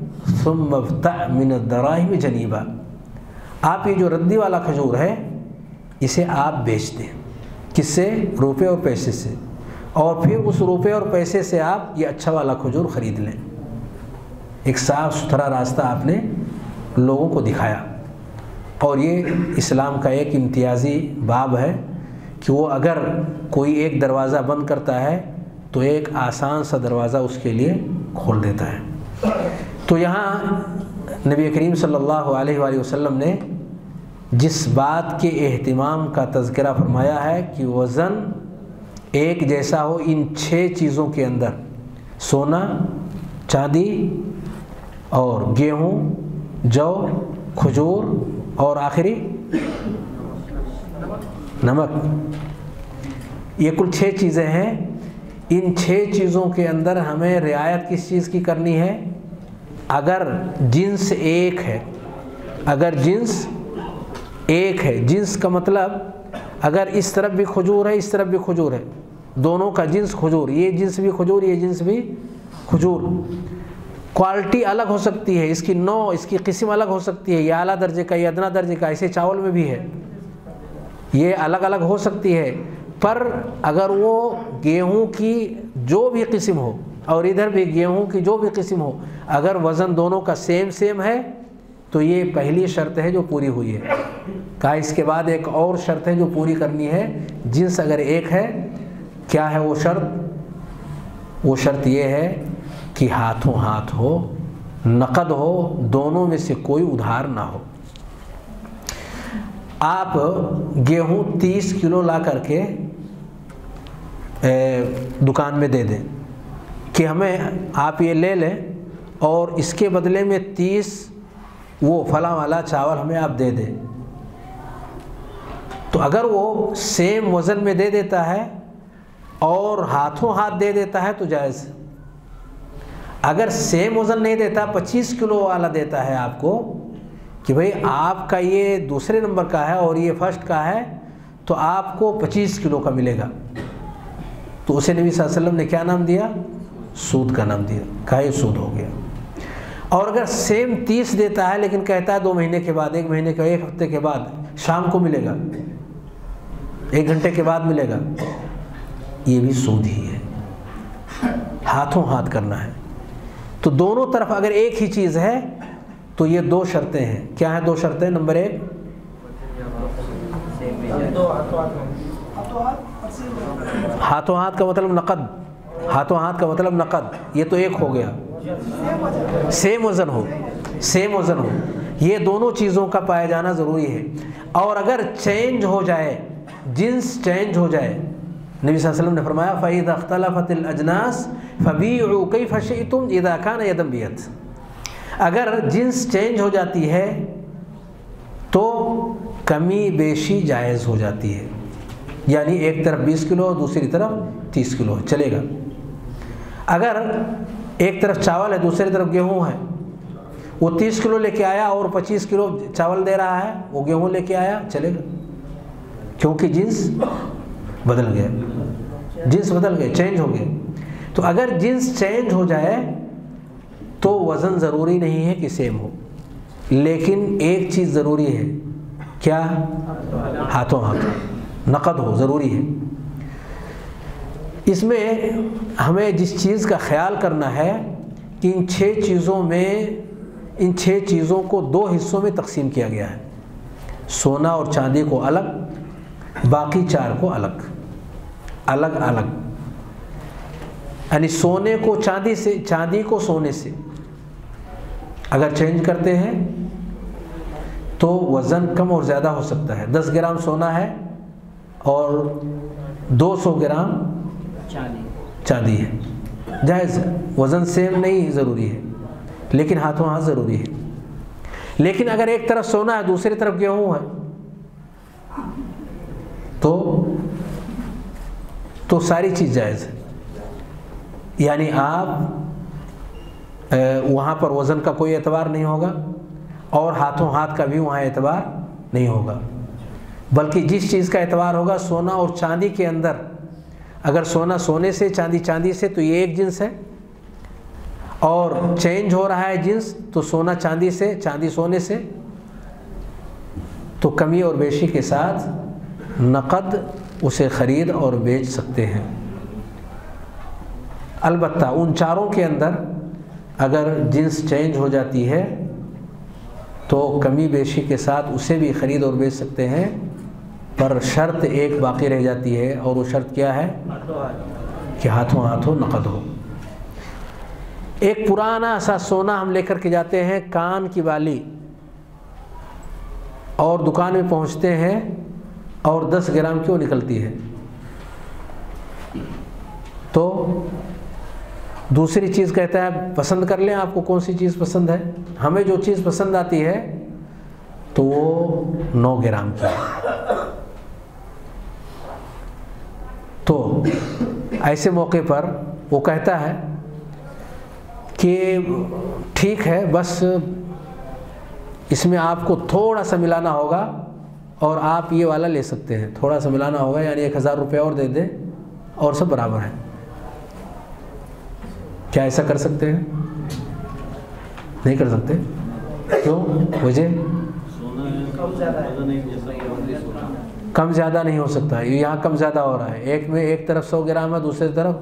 ثم افتع من الدراہم جنیبا آپ یہ جو ردی والا کھجور ہے، اسے آپ بیچ دیں۔ کس سے؟ روپے اور پیسے سے۔ اور پھر اس روپے اور پیسے سے آپ یہ اچھا والا کھجور خرید لیں۔ ایک صاف ستھرا راستہ آپ نے لوگوں کو دکھایا۔ اور یہ اسلام کا ایک امتیازی باب ہے کہ وہ اگر کوئی ایک دروازہ بند کرتا ہے تو ایک آسان سا دروازہ اس کے لیے کھول دیتا ہے۔ تو یہاں نبی کریم صلی اللہ علیہ وآلہ وسلم نے جس بات کے اہتمام کا تذکرہ فرمایا ہے کہ وزن ایک جیسا ہو ان چھ چیزوں کے اندر، سونا، چاندی اور گیہوں، جو کھجور اور آخری نمک۔ یہ کل چھ چیزیں ہیں۔ ان چھ چیزوں کے اندر ہمیں رعایت کس چیز کی کرنی ہے؟ اگر جنس ایک ہے، اگر جنس ایک ہے، جنس کا مطلب اگر اس طرف بھی کھجور ہے، اس طرف بھی کھجور ہے۔ دونوں کا جنس کھجور، یہ جنس بھی کھجور، یہ جنس بھی کھجور۔ کوالٹی الگ ہو سکتی ہے، اس کی نو اس کی قسم الگ ہو سکتی ہے، یہ اعلیٰ درجے کا، یہ ادنا درجے کا ایسے چاول میں بھی ہے۔ یہ الگ الگ ہو سکتی ہے۔ پر اگر وہ گیہوں کی جو بھی قسم ہو، اور ادھر بھی گیہوں کی جو بھی قسم ہو، اگر وزن دونوں کا سیم سیم ہے، تو یہ پہلی شرط ہے جو پوری ہوئی ہے۔ کہا اس کے بعد ایک اور شرط ہے جو پوری کرنی ہے۔ جنس اگر ایک ہے، کیا ہے وہ شرط؟ وہ شرط یہ ہے کہ ہاتھوں ہاتھ ہو، نقد ہو، دونوں میں سے کوئی ادھار نہ ہو۔ آپ گیہوں تیس کلو لا کر کے دکان میں دے دیں کہ ہمیں آپ یہ لے لیں اور اس کے بدلے میں تیس وہ فلاں والا چاول ہمیں آپ دے دیں۔ تو اگر وہ سیم وزن میں دے دیتا ہے اور ہاتھوں ہاتھ دے دیتا ہے تو جائز۔ اگر سیم وزن نہیں دیتا، پچیس کلو والا دیتا ہے آپ کو کہ بھئی آپ کا یہ دوسرے نمبر کا ہے اور یہ فرسٹ کا ہے، تو آپ کو پچیس کلو کا ملے گا۔ تو اسے نبی صلی اللہ علیہ وسلم نے کیا نام دیا؟ سود کا نام دیا۔ کہا یہ سود ہو گیا۔ اور اگر سیم تیس دیتا ہے، لیکن کہتا ہے دو مہینے کے بعد، ایک مہینے کے ایک ہفتے کے بعد، شام کو ملے گا۔ ایک گھنٹے کے بعد ملے گا۔ یہ بھی سود ہی ہے۔ ہاتھوں ہاتھ کرنا ہے۔ تو دونوں طرف اگر ایک ہی چیز ہے تو یہ دو شرطیں ہیں۔ کیا ہیں دو شرطیں؟ نمبر ایک۔ ہاتھوں ہاتھ کا مطلب نقد۔ ہاتھوں ہاتھ کا مطلب نقد۔ یہ تو ایک ہو گیا۔ سیم وزن ہو۔ سیم وزن ہو۔ یہ دونوں چیزوں کا پایا جانا ضروری ہے۔ اور اگر چینج ہو جائے، جنس چینج ہو جائے، نبی صلی اللہ علیہ وسلم نے فرمایا فعید اختلافت الاجناس فبی کئی فشی تم ادا خان یدمبیت اگر جنس چینج ہو جاتی ہے، تو کمی بیشی جائز ہو جاتی ہے۔ یعنی ایک طرف بیس کلو، دوسری طرف تیس کلو، چلے گا۔ اگر ایک طرف چاول ہے، دوسری طرف گیہوں ہے، وہ تیس کلو لے کے آیا اور پچیس کلو چاول دے رہا ہے، وہ گیہوں لے کے آیا، چلے گا۔ کیونکہ جنس بدل گیا۔ جنس بدل گئے، چینج ہو گئے۔ تو اگر جنس چینج ہو جائے تو وزن ضروری نہیں ہے کہ سیم ہو۔ لیکن ایک چیز ضروری ہے۔ کیا؟ ہاتھوں ہاتھ۔ نقد ہو، ضروری ہے۔ اس میں ہمیں جس چیز کا خیال کرنا ہے کہ ان چھ چیزوں میں، ان چھ چیزوں کو دو حصوں میں تقسیم کیا گیا ہے۔ سونا اور چاندی کو الگ، باقی چار کو الگ۔ الگ الگ۔ یعنی سونے کو چاندی سے چاندی کو سونے سے اگر چینج کرتے ہیں تو وزن کم اور زیادہ ہو سکتا ہے۔ دس گرام سونا ہے اور دو سو گرام چاندی۔ ہے۔ جائز وزن سیم نہیں ضروری ہے لیکن ہاتھوں ہاتھ ضروری ہے۔ لیکن اگر ایک طرف سونا ہے دوسری طرف گیہوں ہے تو تو ساری چیز جائز ہے۔ یعنی آپ وہاں پر وزن کا کوئی اعتبار نہیں ہوگا اور ہاتھوں ہاتھ کا بھی وہاں اعتبار نہیں ہوگا۔ بلکہ جس چیز کا اعتبار ہوگا سونا اور چاندی کے اندر۔ اگر سونا سونے سے، چاندی چاندی سے تو یہ ایک جنس ہے۔ اور چینج ہو رہا ہے جنس تو سونا چاندی سے، چاندی سونے سے۔ تو کمی اور بیشی کے ساتھ نقد اسے خرید اور بیچ سکتے ہیں۔ البتہ ان چاروں کے اندر اگر جنس چینج ہو جاتی ہے، تو کمی بیشی کے ساتھ اسے بھی خرید اور بیچ سکتے ہیں۔ پر شرط ایک باقی رہ جاتی ہے، اور وہ شرط کیا ہے؟ کہ ہاتھوں ہاتھوں نقد ہو۔ ایک پرانا سا سونا ہم لے کر کے جاتے ہیں، کان کی بالی اور دکان میں پہنچتے ہیں اور دس گرام کیوں نکلتی ہے؟ تو دوسری چیز کہتا ہے، پسند کر لیں آپ کو کون سی چیز پسند ہے؟ ہمیں جو چیز پسند آتی ہے، تو وہ نو گرام کی ہے۔ تو ایسے موقع پر وہ کہتا ہے کہ ٹھیک ہے، بس اس میں آپ کو تھوڑا سا ملانا ہوگا اور آپ یہ والا لے سکتے ہیں۔ تھوڑا سا ملانا ہوگا یعنی ایک ہزار روپے اور دے دیں اور سب برابر ہے کیا ایسا کر سکتے ہیں؟ نہیں کر سکتے؟ کیوں وجہ؟ کم زیادہ نہیں ہو سکتا یہاں کم زیادہ ہو رہا ہے۔ ایک میں ایک طرف سو گرام ہے، دوسری طرف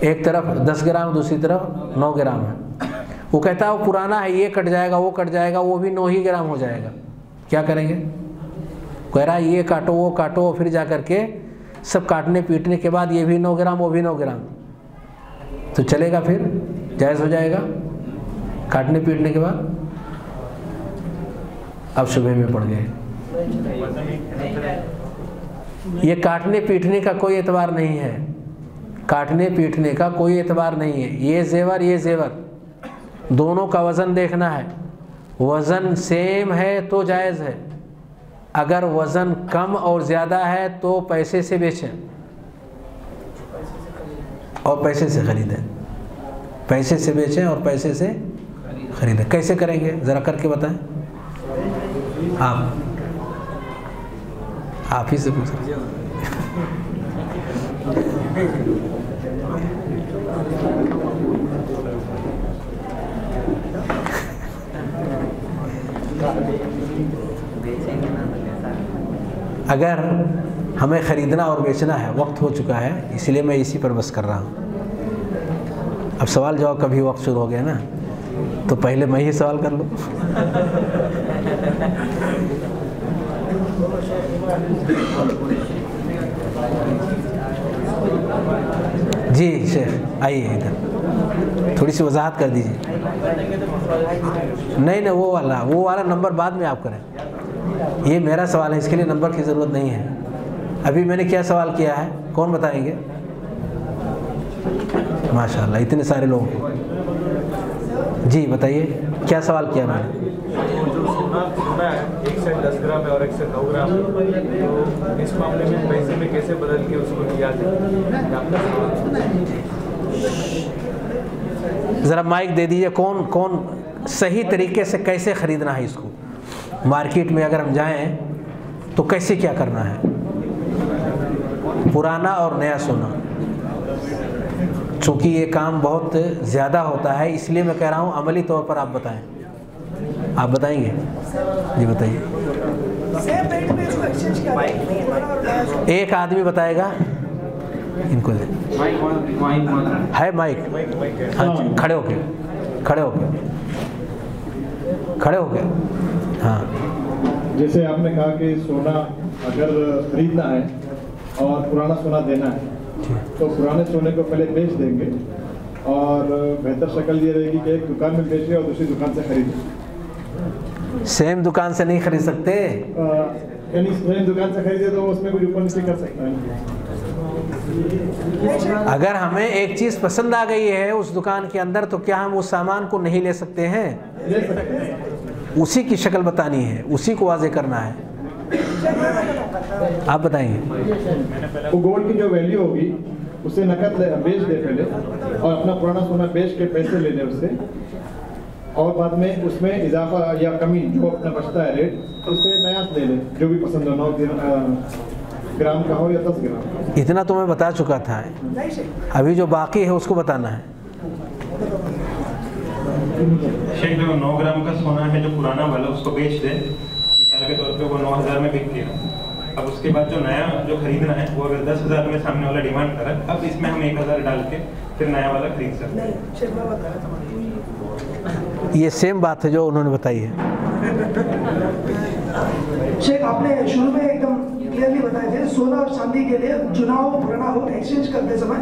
ایک طرف دس گرام، دوسری طرف نو گرام ہے۔ وہ کہتا ہے، وہ پرانا ہے، یہ کٹ جائے گا، وہ کٹ جائے گا، وہ بھی نو ہی گرام ہو جائے گا۔ کیا کریں گے؟ کہہ رہا ہے، یہ کاٹو، وہ کاٹو۔ پھر جا کر کے سب کاٹنے، پیٹنے کے بعد یہ بھی نو گرام، وہ بھی نو گرام۔ تو چلے گا پھر؟ جائز ہو جائے گا؟ کاٹنے پیٹنے کے بعد؟ اب صبح میں پڑ گئے۔ یہ کاٹنے پیٹنے کا کوئی اعتبار نہیں ہے۔ کاٹنے پیٹنے کا کوئی اعتبار نہیں ہے۔ یہ زیور یہ زیور۔ دونوں کا وزن دیکھنا ہے۔ وزن سیم ہے تو جائز ہے۔ اگر وزن کم اور زیادہ ہے تو پیسے سے بیچیں۔ اور پیسے سے خریدیں۔ پیسے سے بیچیں اور پیسے سے خریدیں۔ کیسے کریں گے؟ ذرا کر کے بتائیں۔ آپ۔ آپ ہی سے پوچھ اگر ہمیں خریدنا اور بیچنا ہے، وقت ہو چکا ہے، اس لیے میں اسی پر بس کر رہا ہوں۔ اب سوال جواب کبھی وقت شروع ہو گیا نا۔ تو پہلے میں ہی سوال کر لوں۔ جی شیخ، آئیے ادھر۔ تھوڑی سی وضاحت کر دیجیے نہیں نہیں، وہ والا وہ والا نمبر بعد میں آپ کریں۔ یہ میرا سوال ہے، اس کے لیے نمبر کی ضرورت نہیں ہے۔ ابھی میں نے کیا سوال کیا ہے؟ کون بتائیں گے؟ ماشاء اللہ اتنے سارے لوگ جی بتائیے، کیا سوال کیا میں نے؟ ذرا مائک دے دیجیے کون کون صحیح طریقے سے کیسے خریدنا ہے اس کو؟ مارکیٹ میں اگر ہم جائیں تو کیسے کیا کرنا ہے؟ پرانا اور نیا سونا چونکہ یہ کام بہت زیادہ ہوتا ہے، اس لیے میں کہہ رہا ہوں، عملی طور پر آپ بتائیں۔ آپ بتائیں گے؟ جی بتائیے۔ ایک آدمی بتائے گا۔ ان کو ہے مائک؟ ہاں جی کھڑے ہو کے، کھڑے ہو کے، کھڑے ہو کے۔ ہاں۔ جیسے آپ نے کہا کہ سونا اگر خریدنا ہے اور پرانا سونا دینا ہے۔ تو پرانے سونے کو پہلے بیچ دیں گے اور بہتر شکل یہ رہے گی کہ ایک دکان میں بیچے اور دوسری دکان سے خریدیں سیم دکان سے نہیں خرید سکتے؟ یعنی سیم دکان سے خریدے تو اس میں کچھ اوپر نیچے کر سکتا ہے۔ اگر ہمیں ایک چیز پسند آ گئی ہے اس دکان کے اندر تو کیا ہم اس سامان کو نہیں لے سکتے ہیں؟ لے سکتے ہیں۔ اسی کی شکل بتانی ہے اسی کو واضح کرنا ہے۔ آپ وہ گولڈ کی جو ویلیو ہوگی اسے نقد بیچ دے پہلے اور اپنا پرانا سونا بیچ کے پیسے لے لے اس سے اور بعد میں اس میں اضافہ یا کمی جو اپنا بچتا ہے ریٹ اس سے نیا لے لے جو بھی پسند ہو نو گرام- کا ہو یا دس گرام۔ کا ہو۔ اتنا تو میں بتا چکا تھا۔ ابھی جو باقی ہے اس کو بتانا ہے۔ شیخ جو نو گرام کا سونا ہے جو پرانا والا اس کو بیچ دے۔ مثال کے طور پہ وہ نو ہزار میں بک گیا اب اس کے بعد جو نیا جو خریدنا ہے وہ اگر دس ہزار میں سامنے والا ڈیمانڈ کرا اب اس میں ہم ایک ہزار ڈال کے پھر نیا والا خرید سکتے ہیں۔ یہ سیم بات ہے جو انہوں نے بتائی ہے۔ شیخ آپ نے شروع میں ایک دم کلیئرلی بتایا تھے سونا اور چاندی کے لیے جنا ہو پرانا ہو ایکسچینج کرتے سمے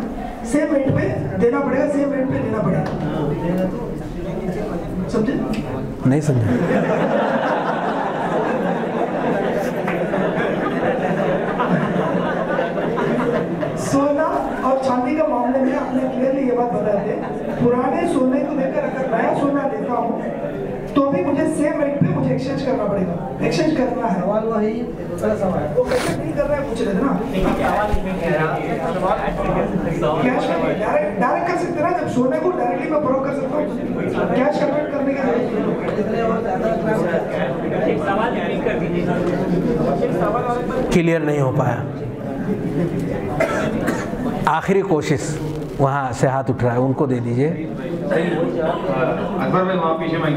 سیم ریٹ پہ دینا پڑے گا سیم ریٹ پہ لینا پڑے گا۔ سمجھے؟ نہیں سمجھا سونا اور چاندی کا معاملے میں آپ نے کلیئرلی یہ بات بتائی تھے پرانے سونے کو لے کر اگر نیا سونا لیتا ہوں تو بھی مجھے سیم ریٹ پہ مجھے ایکسچینج کرنا پڑے گا۔ ایکسچینج کرنا ہے۔ سوال وہی وہ کیسے نہیں کر رہا ہے پوچھ رہے تھے نا کیش ڈائریکٹ ڈائریکٹ کر سکتے نا جب سونے کو ڈائریکٹلی میں فروغ کر سکتا ہوں۔ کیش کنورٹ کرنے کا کلیئر نہیں ہو پایا۔ آخری کوشش۔ وہاں سے ہاتھ اٹھ رہا ہے ان کو دے دیجیے۔ اکبر بھائی وہاں پیچھے میں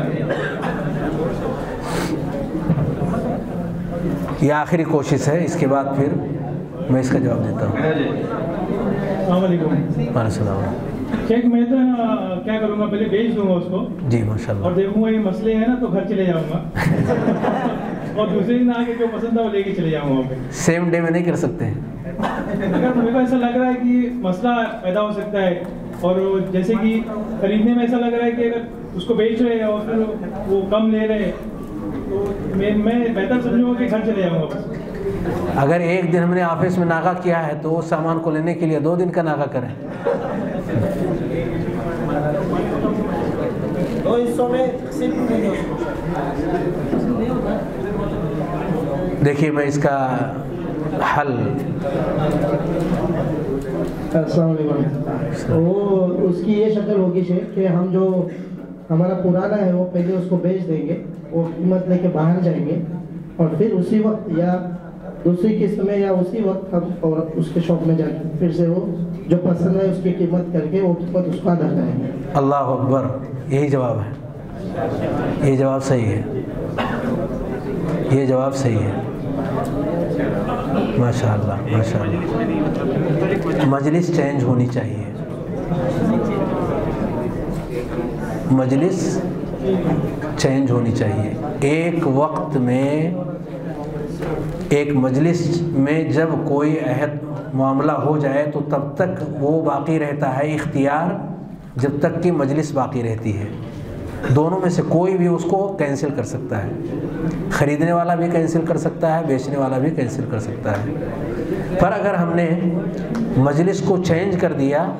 یہ آخری کوشش ہے۔ اس کے بعد پھر میں اس کا جواب دیتا ہوں۔ السلام علیکم۔ السلام۔ شیخ میں تو کیا کروں گا؟ پہلے بیچ دوں گا اس کو۔ جی ماشاء اور اللہ دیکھوں گا یہ مسئلے ہیں نا تو گھر چلے جاؤں گا۔ اور دوسرے دن آ کے جو پسند ہے وہ لے کے چلے جاؤں گا سیم ڈے میں نہیں کر سکتے۔ ہیں اگر میرے کو ایسا لگ رہا ہے کہ مسئلہ پیدا ہو سکتا ہے اور جیسے کہ خریدنے میں ایسا لگ رہا ہے کہ اگر اس کو بیچ رہے ہیں اور پھر وہ کم لے رہے ہیں تو میں میں بہتر سمجھوں گا کہ گھر چلے جاؤں گا اگر ایک دن ہم نے آفس میں ناغہ کیا ہے تو اس سامان کو لینے کے لیے دو دن کا ناغہ کریں۔ دو حصوں میں صرف دیکھیے میں اس کا حل السلام علیکم۔ وہ اس کی یہ شکل ہوگی شیخ کہ ہم جو ہمارا پرانا ہے وہ پہلے اس کو بیچ دیں گے وہ قیمت لے کے باہر جائیں گے اور پھر اسی وقت یا دوسری قسط میں یا اسی وقت ہم اور اس کے شاپ میں جا کے پھر سے وہ جو پسند ہے اس کی قیمت کر کے وہ قیمت اس کو ادا کریں گے۔ اللہ اکبر۔ یہی جواب ہے۔ یہ جواب صحیح ہے۔ یہ جواب صحیح ہے۔ ماشاء اللہ ماشاء اللہ مجلس چینج ہونی چاہیے۔ مجلس چینج ہونی چاہیے۔ ایک وقت میں، ایک مجلس میں جب کوئی عہد، معاملہ ہو جائے تو تب تک وہ باقی رہتا ہے، اختیار جب تک کہ مجلس باقی رہتی ہے۔ دونوں میں سے کوئی بھی اس کو کینسل کر سکتا ہے۔ خریدنے والا بھی کینسل کر سکتا ہے، بیچنے والا بھی کینسل کر سکتا ہے۔ پر اگر ہم نے مجلس کو چینج کر دیا،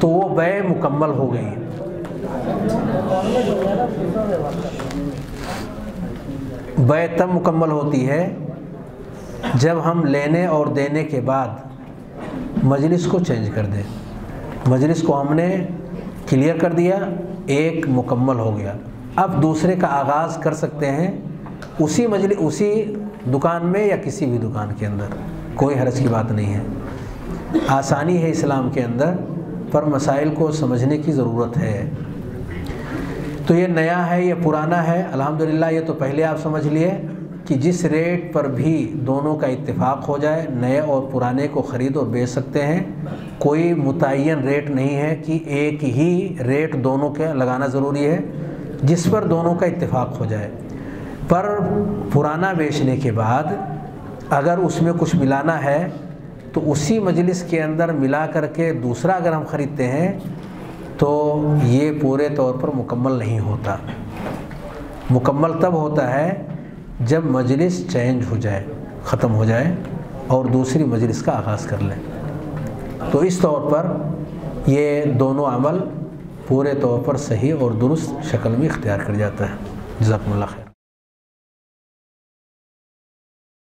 تو وہ بے مکمل ہو گئی۔ بے تب مکمل ہوتی ہے جب ہم لینے اور دینے کے بعد مجلس کو چینج کر دیں۔ مجلس کو ہم نے کلیئر کر دیا، ایک مکمل ہو گیا۔ اب دوسرے کا آغاز کر سکتے ہیں اسی مجلس، اسی دکان میں یا کسی بھی دکان کے اندر۔ کوئی حرج کی بات نہیں ہے۔ آسانی ہے اسلام کے اندر، پر مسائل کو سمجھنے کی ضرورت ہے۔ تو یہ نیا ہے، یہ پرانا ہے۔ الحمدللہ، یہ تو پہلے آپ سمجھ لیے۔ کہ جس ریٹ پر بھی دونوں کا اتفاق ہو جائے، نئے اور پرانے کو خرید اور بیچ سکتے ہیں، کوئی متعین ریٹ نہیں ہے کہ ایک ہی ریٹ دونوں کے لگانا ضروری ہے، جس پر دونوں کا اتفاق ہو جائے۔ پر پرانا بیچنے کے بعد اگر اس میں کچھ ملانا ہے، تو اسی مجلس کے اندر ملا کر کے دوسرا اگر ہم خریدتے ہیں، تو یہ پورے طور پر مکمل نہیں ہوتا۔ مکمل تب ہوتا ہے جب مجلس چینج ہو جائے، ختم ہو جائے اور دوسری مجلس کا آغاز کر لیں۔ تو اس طور پر یہ دونوں عمل پورے طور پر صحیح اور درست شکل میں اختیار کر جاتا ہے۔ جزاکم اللہ خیر۔